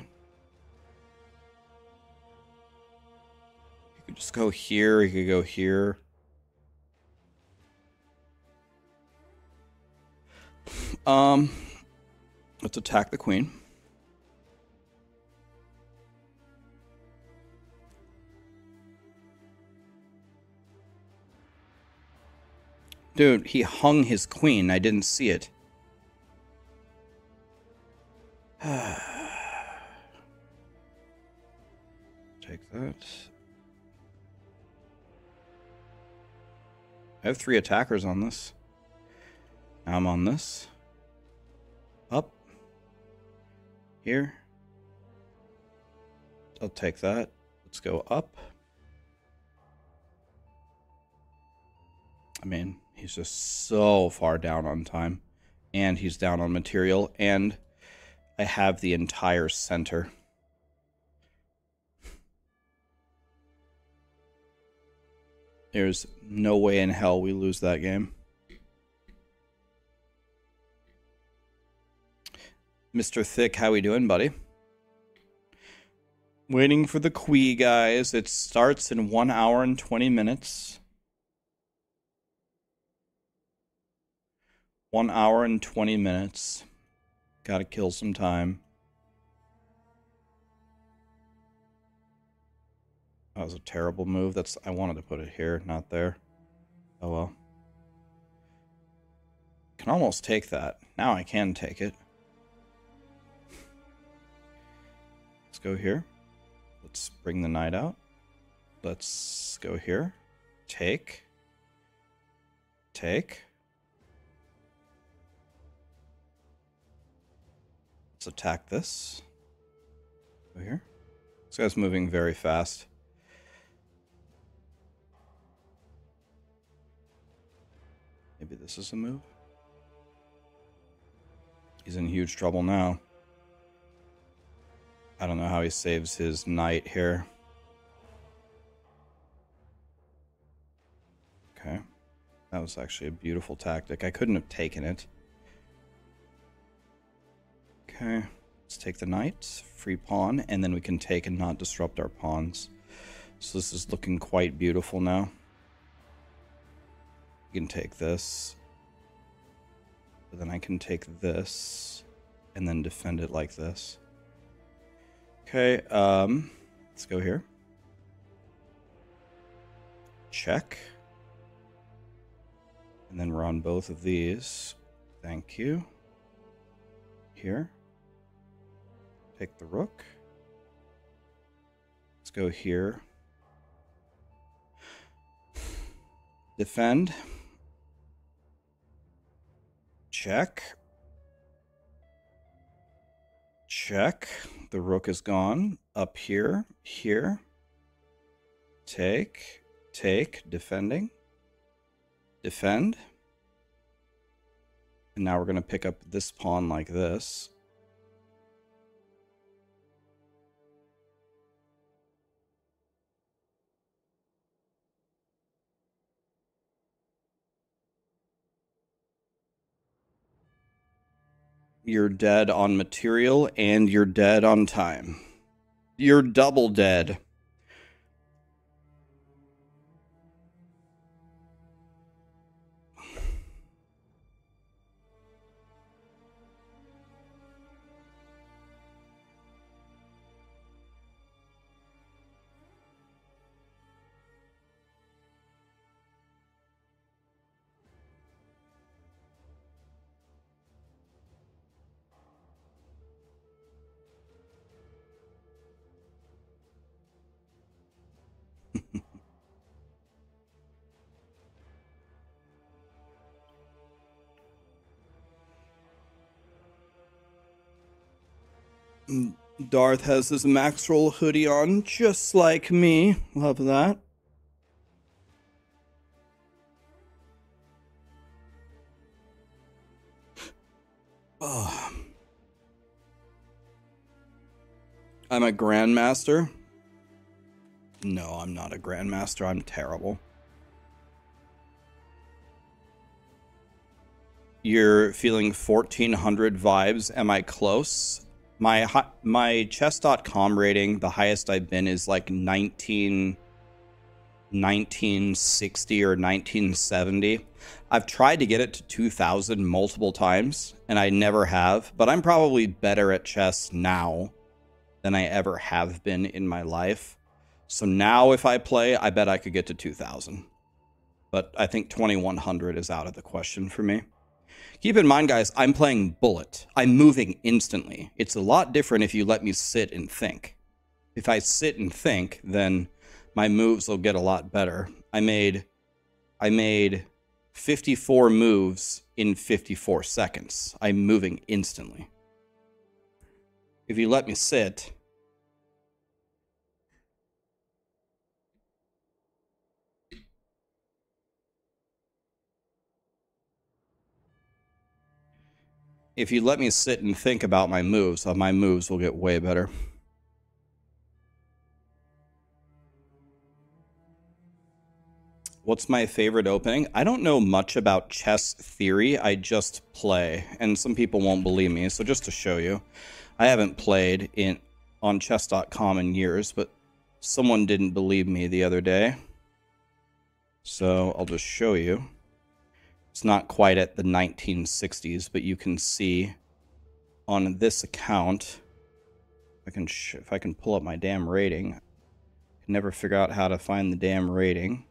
He could just go here. He could go here. Um, let's attack the queen. Dude, he hung his queen. I didn't see it. Take that. I have three attackers on this. I'm on this. Here. I'll take that. Let's go up. I mean, He's just so far down on time. And he's down on material. And I have the entire center. There's no way in hell we lose that game. Mr. Thick, how we doing, buddy? Waiting for the Quee, guys. It starts in 1 hour and 20 minutes. One hour and 20 minutes. Gotta kill some time. That was a terrible move. That's I wanted to put it here, not there. Oh well. Can almost take that. Now I can take it. Go here. Let's bring the knight out. Let's go here. Take. Take. Let's attack this. Go here. This guy's moving very fast. Maybe this is a move. He's in huge trouble now. I don't know how he saves his knight here. Okay. That was actually a beautiful tactic. I couldn't have taken it. Okay. Let's take the knight, free pawn, and then we can take and not disrupt our pawns. So this is looking quite beautiful now. You can take this. But then I can take this and then defend it like this. Okay, um, let's go here. Check. And then we're on both of these. Thank you. Here. Take the rook. Let's go here. Defend. Check. Check. The rook is gone. Up here. Here. Take. Take. Defending. Defend. And now we're going to pick up this pawn like this. You're dead on material and you're dead on time. You're double dead. Darth has his Maxroll hoodie on, just like me. Love that. Oh. I'm a grandmaster. No, I'm not a grandmaster. I'm terrible. You're feeling 1400 vibes. Am I close? My my chess.com rating, the highest I've been is like 19 1960 or 1970. I've tried to get it to 2000 multiple times and I never have, but I'm probably better at chess now than I ever have been in my life. So now if I play, I bet I could get to 2000. But I think 2100 is out of the question for me. Keep in mind, guys, I'm playing bullet. I'm moving instantly. It's a lot different if you let me sit and think. If I sit and think, then my moves will get a lot better. I made I made 54 moves in 54 seconds. I'm moving instantly. If you let me sit, if you let me sit and think about my moves, uh, my moves will get way better. What's my favorite opening? I don't know much about chess theory. I just play, and some people won't believe me. So just to show you, I haven't played in on chess.com in years, but someone didn't believe me the other day. So I'll just show you. It's not quite at the 1960s, but you can see on this account, I can if I can pull up my damn rating, I can never figure out how to find the damn rating.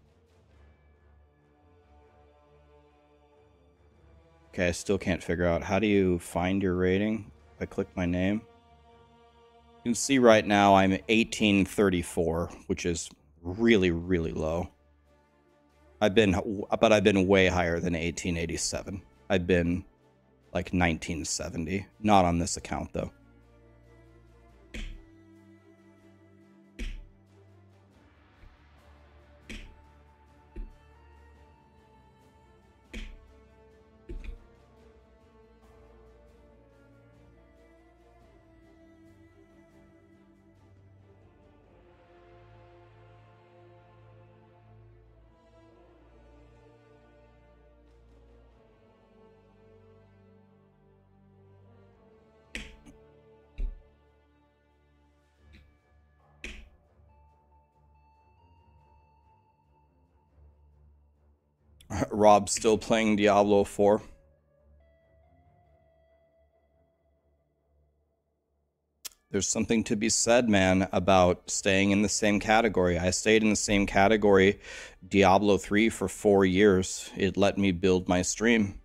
Okay, I still can't figure out how do you find your rating? I click my name. You can see right now I'm 1834, which is really, really low. I've been, but I've been way higher than 1887. I've been like 1970. Not on this account though. Rob's still playing Diablo 4. There's something to be said, man, about staying in the same category. I stayed in the same category, Diablo 3, for four years. It let me build my stream.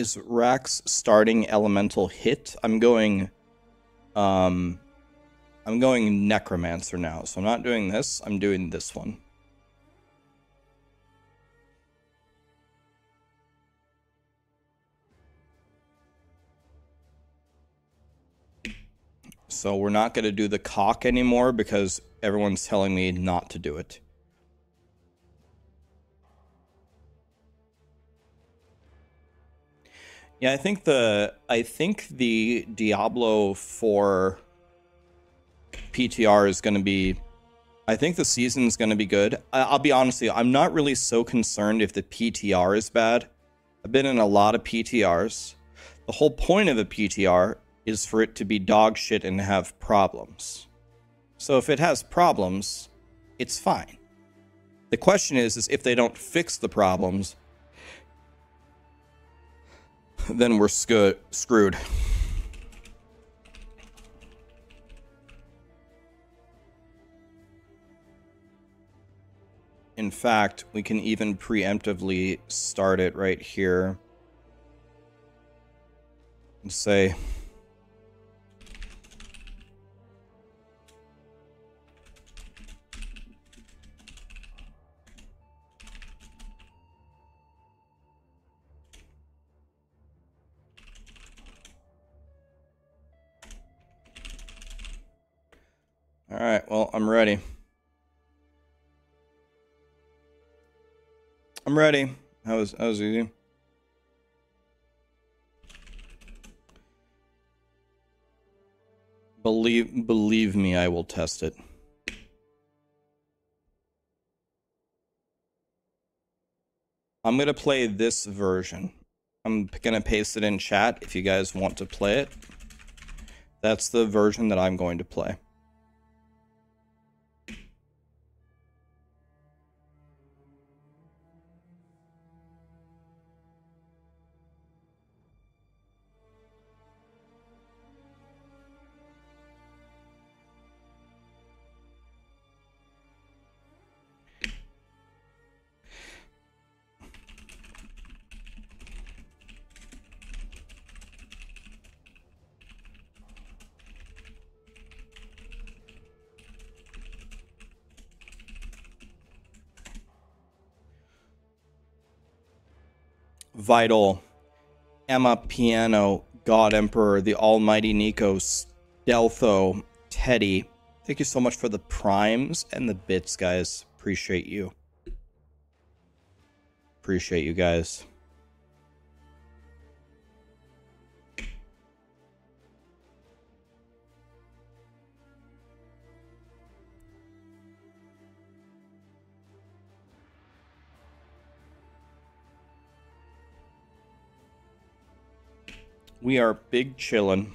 Is Rax starting elemental hit? I'm going um I'm going necromancer now. So I'm not doing this. I'm doing this one. So we're not going to do the CoC anymore because everyone's telling me not to do it. Yeah, I think the I think the Diablo 4 PTR is going to be I think the season's going to be good. I, will be honest you, I'm not really so concerned if the PTR is bad. I've been in a lot of PTRs. The whole point of a PTR is for it to be dog shit and have problems. So if it has problems, it's fine. The question is, is if they don't fix the problems, then we're sc- screwed. In fact, we can even preemptively start it right here and say All right, well, I'm ready. I'm ready. How was how was easy? Believe believe me, I will test it. I'm gonna play this version. I'm gonna paste it in chat if you guys want to play it. That's the version that I'm going to play. Vital, Emma Piano, God Emperor, the Almighty Nikos, Deltho, Teddy. Thank you so much for the primes and the bits, guys. Appreciate you. Appreciate you guys. We are big chillin'.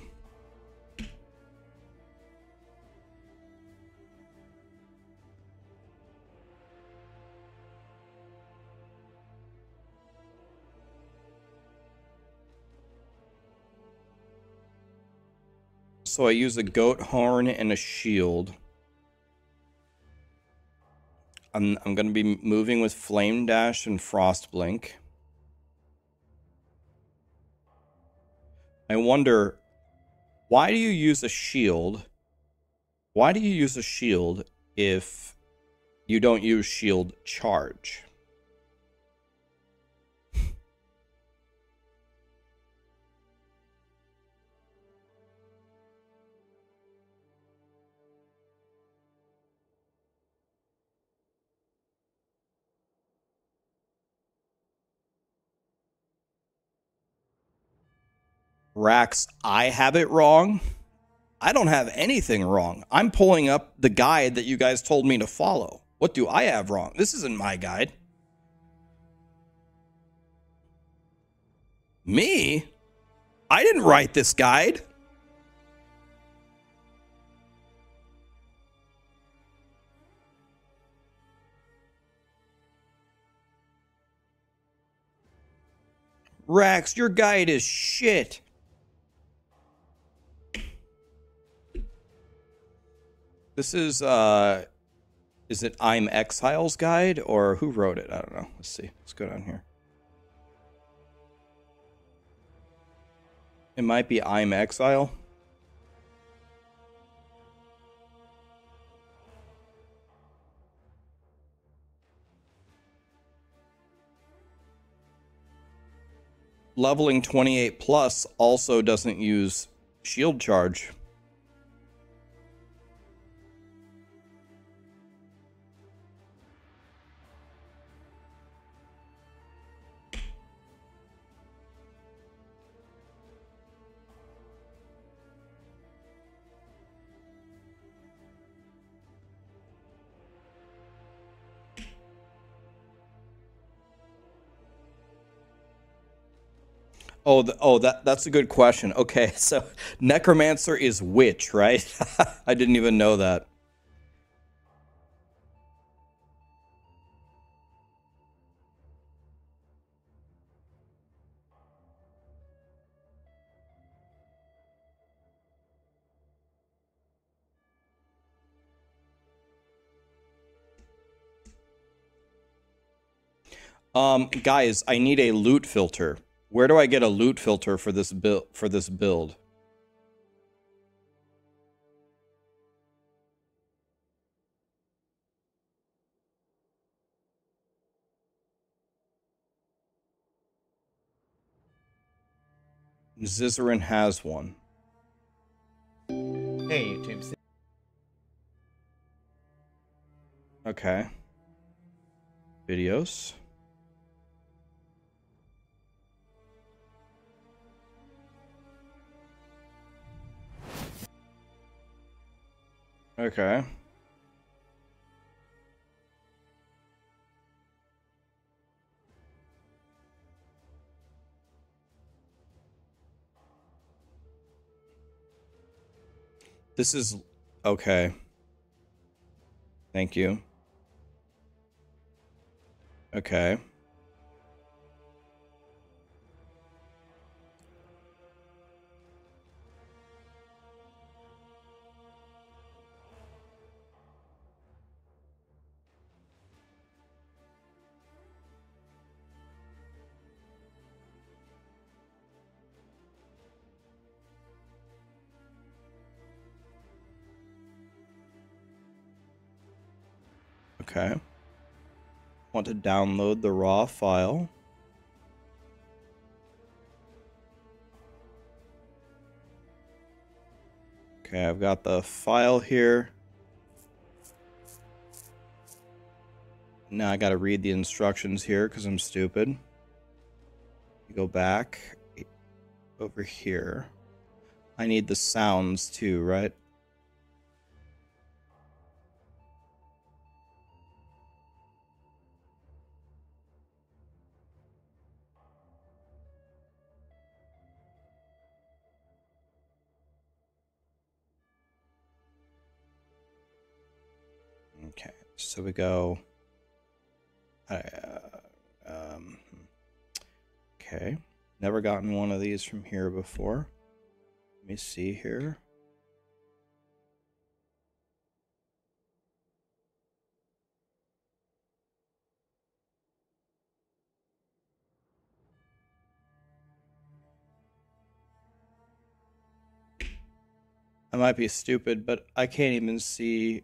So I use a goat horn and a shield. I'm, I'm going to be moving with Flame Dash and Frost Blink. I wonder why do you use a shield? Why do you use a shield if you don't use shield charge? Rax, I have it wrong. I don't have anything wrong. I'm pulling up the guide that you guys told me to follow. What do I have wrong? This isn't my guide. Me? I didn't write this guide. Rax, your guide is shit. This is uh is it Imexile's guide or who wrote it? I don't know. Let's see. Let's go down here. It might be I'm Exile. Leveling 28 plus also doesn't use shield charge. Oh, the, oh, that that's a good question. Okay, so necromancer is witch, right? I didn't even know that. Um, guys, I need a loot filter. Where do I get a loot filter for this build for this build? Zizaran has one. Hey, YouTube. Okay. Videos. Okay. This is okay. Thank you. Okay. Okay. Want to download the raw file. Okay, I've got the file here. Now I got to read the instructions here because I'm stupid. You go back over here. I need the sounds too, right? Okay, so we go. Uh, um, okay, never gotten one of these from here before. Let me see here. I might be stupid, but I can't even see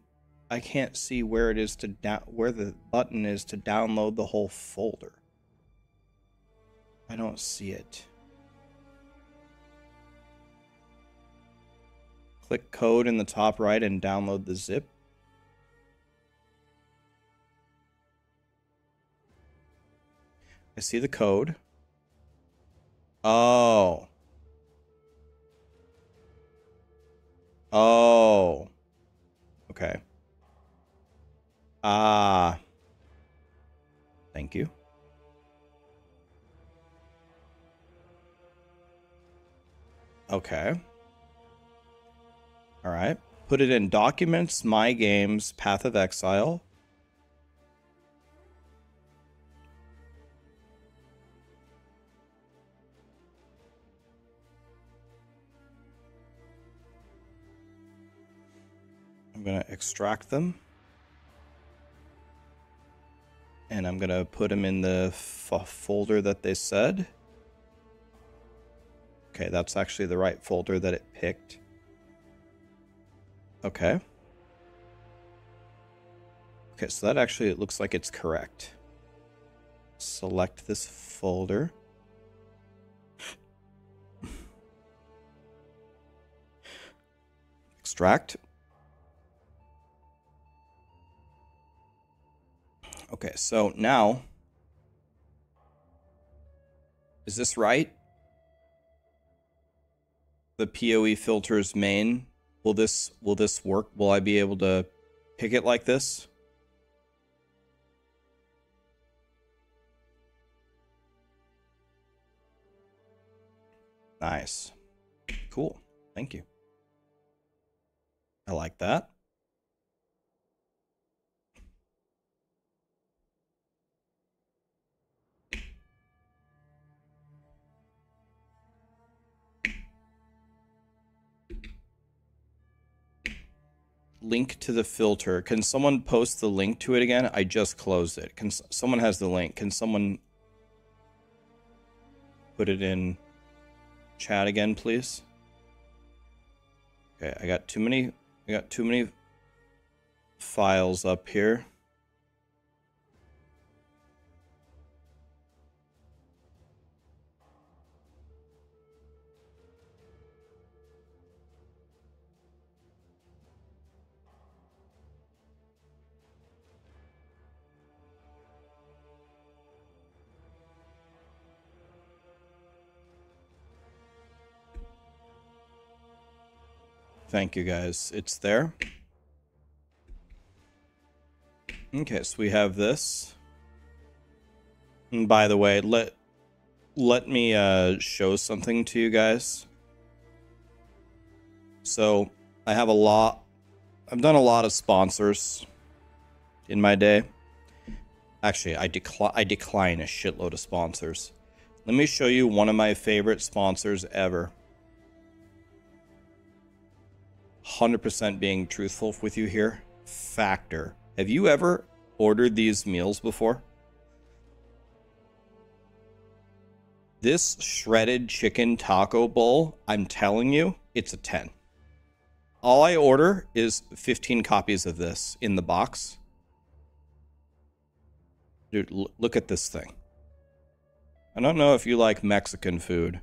I can't see where it is to where the button is to download the whole folder. I don't see it. Click code in the top right and download the zip. I see the code. Oh. Oh. Okay. Ah. Thank you. Okay. All right. Put it in Documents, My Games, Path of Exile. I'm going to extract them. And I'm to put them in the folder that they said. Okay, that's actually the right folder that it picked. Okay. Okay, so that actually it looks like it's correct. Select this folder. Extract. Okay, so now is this right? The PoE filters main will this will this work? Will I be able to pick it like this? Nice. Cool. Thank you. I like that. Link to the filter. Can someone post the link to it again? I just closed it. Can someone has the link? Can someone put it in chat again, please? Okay, I got too many I got too many files up here. Thank you guys. It's there. Okay, so we have this. And by the way, let let me uh, show something to you guys. So I have a lot. I've done a lot of sponsors in my day. Actually, I decline. I decline a shitload of sponsors. Let me show you one of my favorite sponsors ever. 100% being truthful with you here. Factor. Have you ever ordered these meals before? This shredded chicken taco bowl, I'm telling you, it's a 10. All I order is 15 copies of this in the box. Dude, look at this thing. I don't know if you like Mexican food.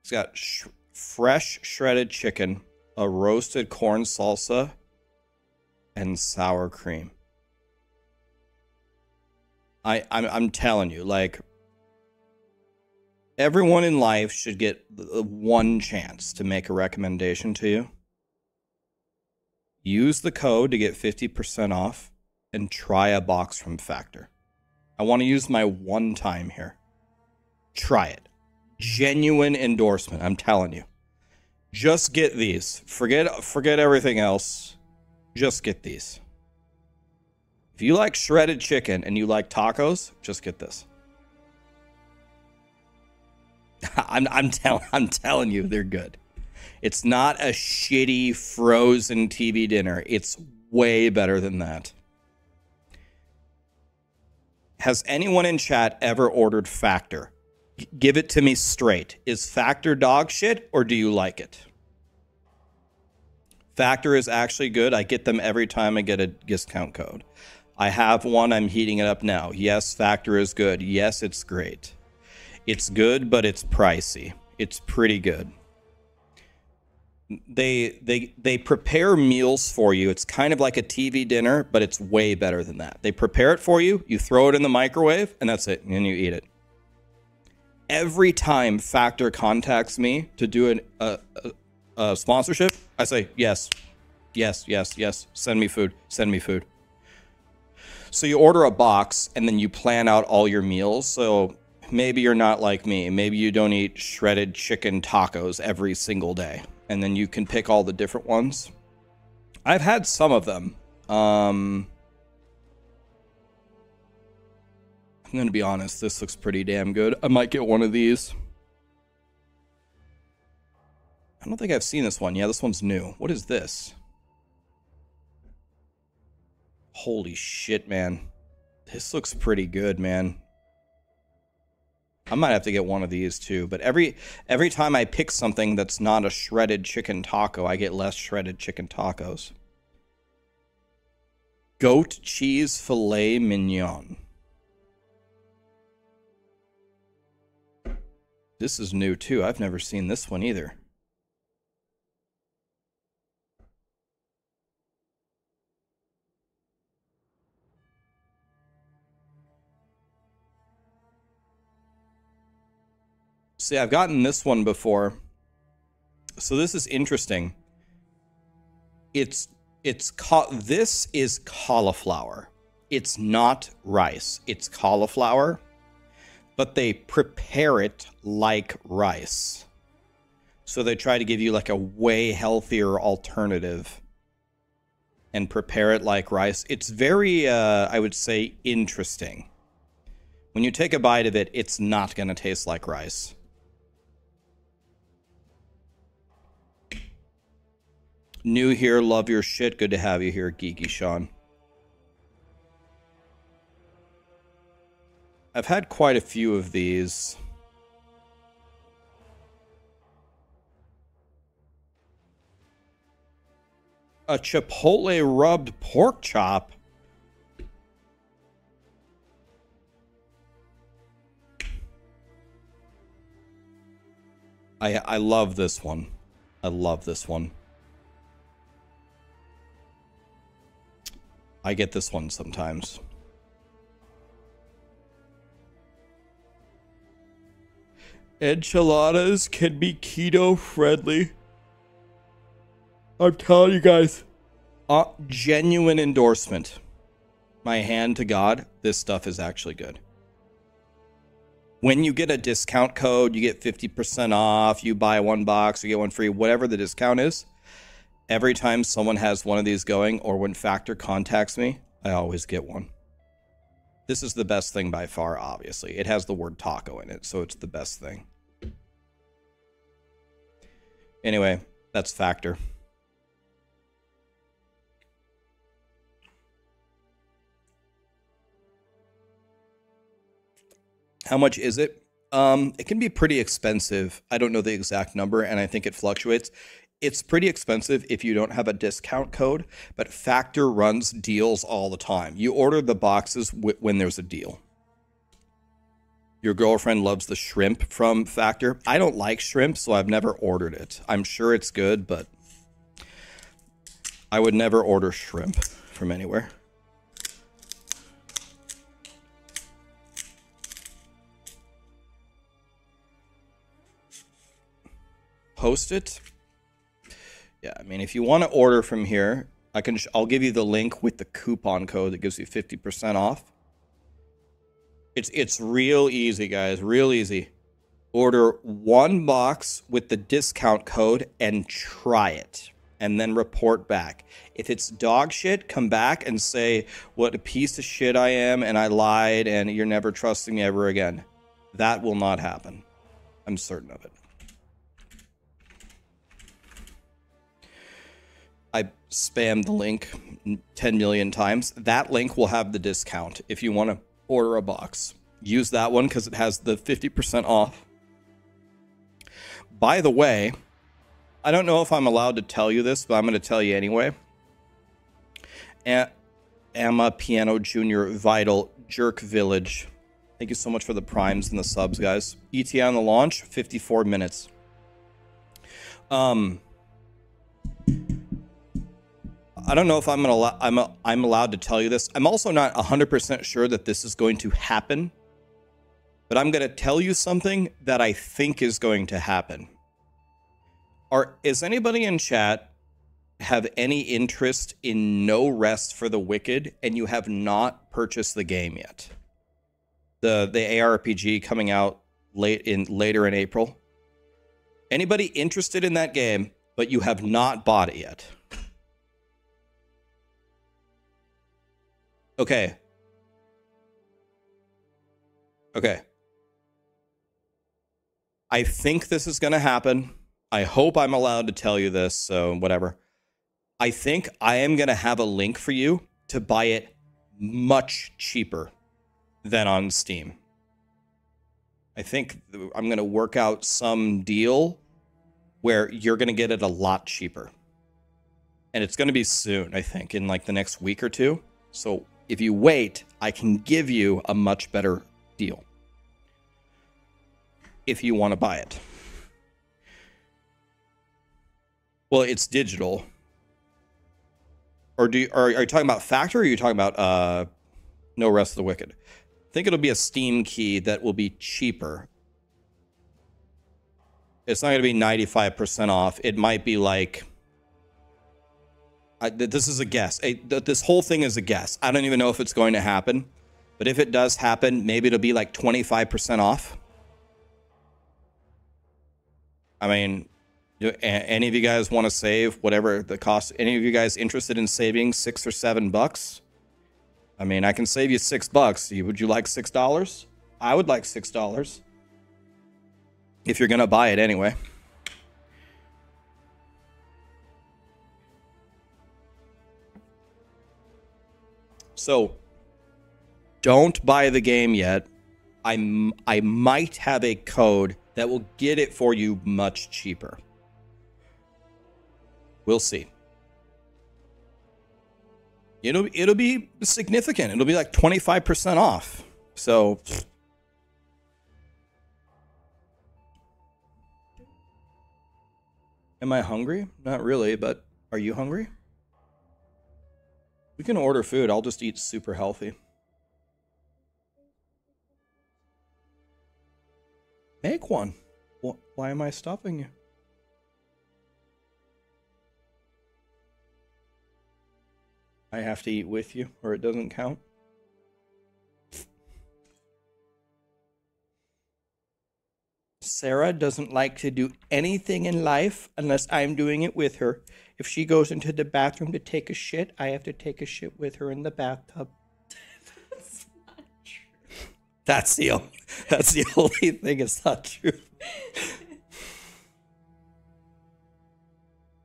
It's got sh- fresh shredded chicken, a roasted corn salsa, and sour cream. I I'm, I'm telling you, like everyone in life should get one chance to make a recommendation to you. Use the code to get 50% off and try a box from Factor. I want to use my one time here. Try it genuine endorsement. I'm telling you. Just get these. Forget forget everything else. Just get these. If you like shredded chicken and you like tacos, just get this. I'm I'm telling I'm telling you they're good. It's not a shitty frozen TV dinner. It's way better than that. Has anyone in chat ever ordered Factor? Give it to me straight. Is Factor dog shit or do you like it? Factor is actually good. I get them every time I get a discount code. I have one. I'm heating it up now. Yes, Factor is good. Yes, it's great. It's good, but it's pricey. It's pretty good. They they they prepare meals for you. It's kind of like a TV dinner, but it's way better than that. They prepare it for you. You throw it in the microwave, and that's it. And you eat it. Every time Factor contacts me to do an, a, a, a sponsorship, I say yes, yes, yes, yes. Send me food. Send me food. So you order a box and then you plan out all your meals. So maybe you're not like me. Maybe you don't eat shredded chicken tacos every single day. And then you can pick all the different ones. I've had some of them. Um, I'm going to be honest, this looks pretty damn good. I might get one of these. I don't think I've seen this one. Yeah, this one's new. What is this? Holy shit, man. This looks pretty good, man. I might have to get one of these too, but every every time I pick something that's not a shredded chicken taco, I get less shredded chicken tacos. Goat cheese filet mignon. This is new too. I've never seen this one either. See, I've gotten this one before. So this is interesting. It's it's this is cauliflower. It's not rice. It's cauliflower, but they prepare it like rice. So they try to give you like a way healthier alternative and prepare it like rice. It's very uh, I would say interesting. When you take a bite of it, it's not going to taste like rice. New here, love your shit. Good to have you here, Geeky Sean. I've had quite a few of these. A chipotle rubbed pork chop. I I love this one. I love this one. I get this one sometimes. Enchiladas can be keto friendly. I'm telling you guys. Uh, genuine endorsement. My hand to God, this stuff is actually good. When you get a discount code, you get 50% off, you buy one box, you get one free, whatever the discount is. Every time someone has one of these going, or when Factor contacts me, I always get one. This is the best thing by far, obviously. It has the word taco in it, so it's the best thing. Anyway, that's Factor. How much is it? Um, it can be pretty expensive. I don't know the exact number, and I think it fluctuates. It's pretty expensive if you don't have a discount code, but Factor runs deals all the time. You order the boxes w- when there's a deal. Your girlfriend loves the shrimp from Factor. I don't like shrimp, so I've never ordered it. I'm sure it's good, but I would never order shrimp from anywhere. Post it. Yeah, I mean, if you want to order from here, I can. I'll give you the link with the coupon code that gives you fifty percent off. It's it's real easy, guys. Real easy. Order one box with the discount code and try it, and then report back. If it's dog shit, come back and say what a piece of shit I am, and I lied, and you're never trusting me ever again. That will not happen. I'm certain of it. I spammed the link 10 million times. That link will have the discount if you want to order a box. Use that one because it has the 50% off. By the way, I don't know if I'm allowed to tell you this, but I'm going to tell you anyway. Emma Piano Jr. Vital Jerk Village. Thank you so much for the primes and the subs, guys. ETA on the launch, 54 minutes. Um, I don't know if I'm gonna I'm a, I'm allowed to tell you this. I'm also not 100% sure that this is going to happen. But I'm going to tell you something that I think is going to happen. Are is anybody in chat have any interest in No Rest for the Wicked and you have not purchased the game yet? The the ARPG coming out late in later in April. Anybody interested in that game but you have not bought it yet? Okay. Okay. I think this is going to happen. I hope I'm allowed to tell you this, so whatever. I think I am going to have a link for you to buy it much cheaper than on Steam. I think I'm going to work out some deal where you're going to get it a lot cheaper. And it's going to be soon, I think, in like the next week or two. So if you wait, I can give you a much better deal if you want to buy it. Well, it's digital. Or do you, are, are you talking about factor or are you talking about uh, No Rest of the Wicked? I think it'll be a Steam key that will be cheaper. It's not going to be 95% off. It might be like I, this is a guess. This whole thing is a guess. I don't even know if it's going to happen. But if it does happen, maybe it'll be like 25% off. I mean, any of you guys want to save whatever the cost? Any of you guys interested in saving six or seven bucks? I mean, I can save you six bucks. Would you like six dollars? I would like six dollars. If you're gonna buy it anyway. So, don't buy the game yet. I, I might have a code that will get it for you much cheaper. We'll see. It'll it'll be significant. It'll be like 25% off. So Am I hungry? Not really, but are you hungry? We can order food. I'll just eat super healthy. Make one. Why am I stopping you? I have to eat with you, or it doesn't count. Sarah doesn't like to do anything in life unless I'm doing it with her. If she goes into the bathroom to take a shit, I have to take a shit with her in the bathtub. That's not true. That's the only, that's the only thing it's not true.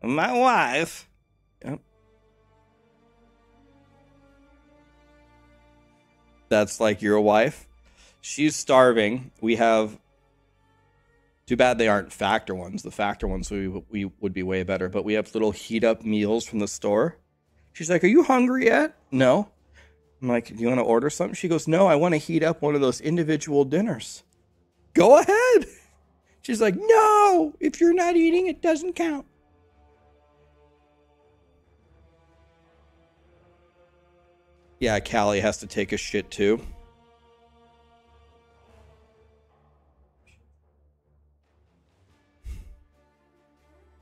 My wife. Yep. That's like your wife. She's starving. We have. Too bad they aren't factor ones. The factor ones we we would be way better. But we have little heat up meals from the store. She's like, "Are you hungry yet?" No. I'm like, "Do you want to order something?" She goes, "No, I want to heat up one of those individual dinners." Go ahead. She's like, "No, if you're not eating, it doesn't count." Yeah, Callie has to take a shit too.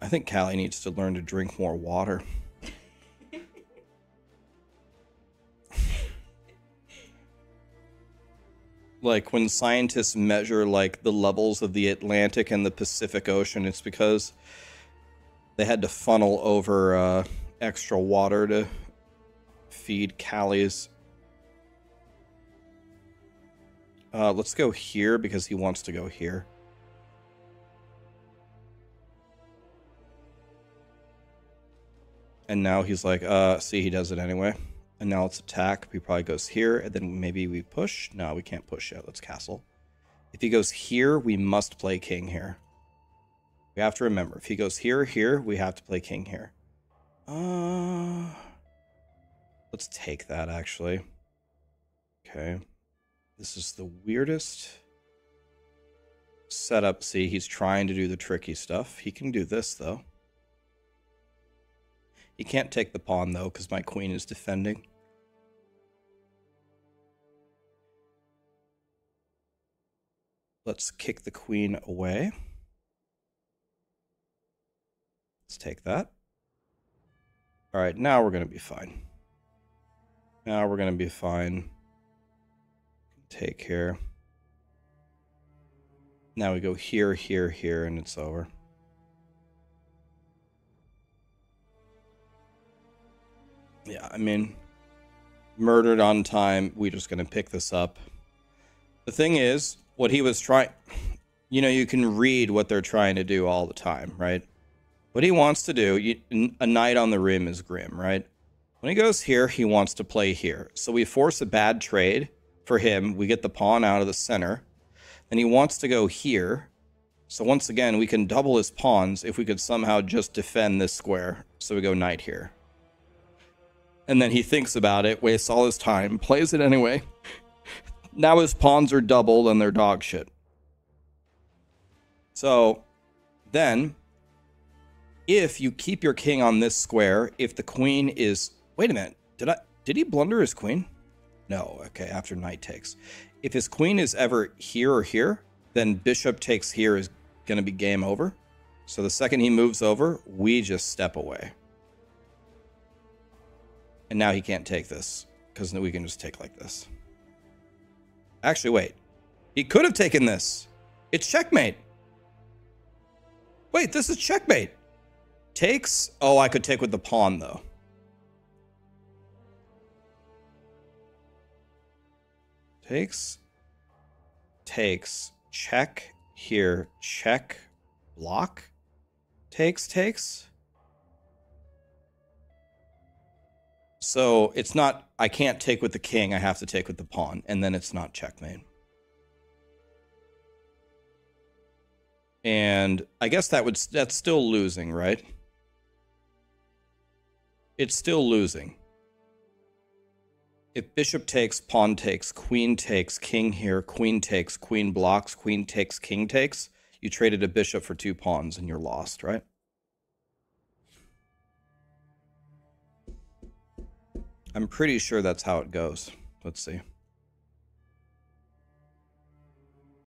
I think Callie needs to learn to drink more water. like when scientists measure like the levels of the Atlantic and the Pacific Ocean, it's because they had to funnel over uh, extra water to feed Callie's. Uh, let's go here because he wants to go here. And now he's like, uh, see, he does it anyway. And now let's attack. He probably goes here, and then maybe we push. No, we can't push yet. Let's castle. If he goes here, we must play king here. We have to remember if he goes here here, we have to play king here. Uh, let's take that actually. Okay. This is the weirdest setup. See, he's trying to do the tricky stuff. He can do this though. He can't take the pawn though because my queen is defending. Let's kick the queen away. Let's take that. All right, now we're going to be fine. Now we're going to be fine. Take here. Now we go here, here, here, and it's over. Yeah, I mean, murdered on time. We're just going to pick this up. The thing is, what he was trying, you know, you can read what they're trying to do all the time, right? What he wants to do, you, a knight on the rim is grim, right? When he goes here, he wants to play here. So we force a bad trade for him. We get the pawn out of the center. Then he wants to go here. So once again, we can double his pawns if we could somehow just defend this square. So we go knight here. And then he thinks about it, wastes all his time, plays it anyway. now his pawns are doubled and they're dog shit. So then, if you keep your king on this square, if the queen is... Wait a minute. Did I... Did he blunder his queen? No. Okay, after knight takes. If his queen is ever here or here, then bishop takes here is going to be game over. So the second he moves over, we just step away. And now he can't take this because we can just take like this. Actually, wait. He could have taken this. It's checkmate. Wait, this is checkmate. Takes. Oh, I could take with the pawn, though. Takes. Takes. Check here. Check. Block. Takes, takes. So it's not, I can't take with the king, I have to take with the pawn, and then it's not checkmate. And I guess that would, that's still losing, right? It's still losing. If bishop takes, pawn takes, queen takes, king here, queen takes, queen blocks, queen takes, king takes, you traded a bishop for two pawns and you're lost, right? I'm pretty sure that's how it goes. Let's see.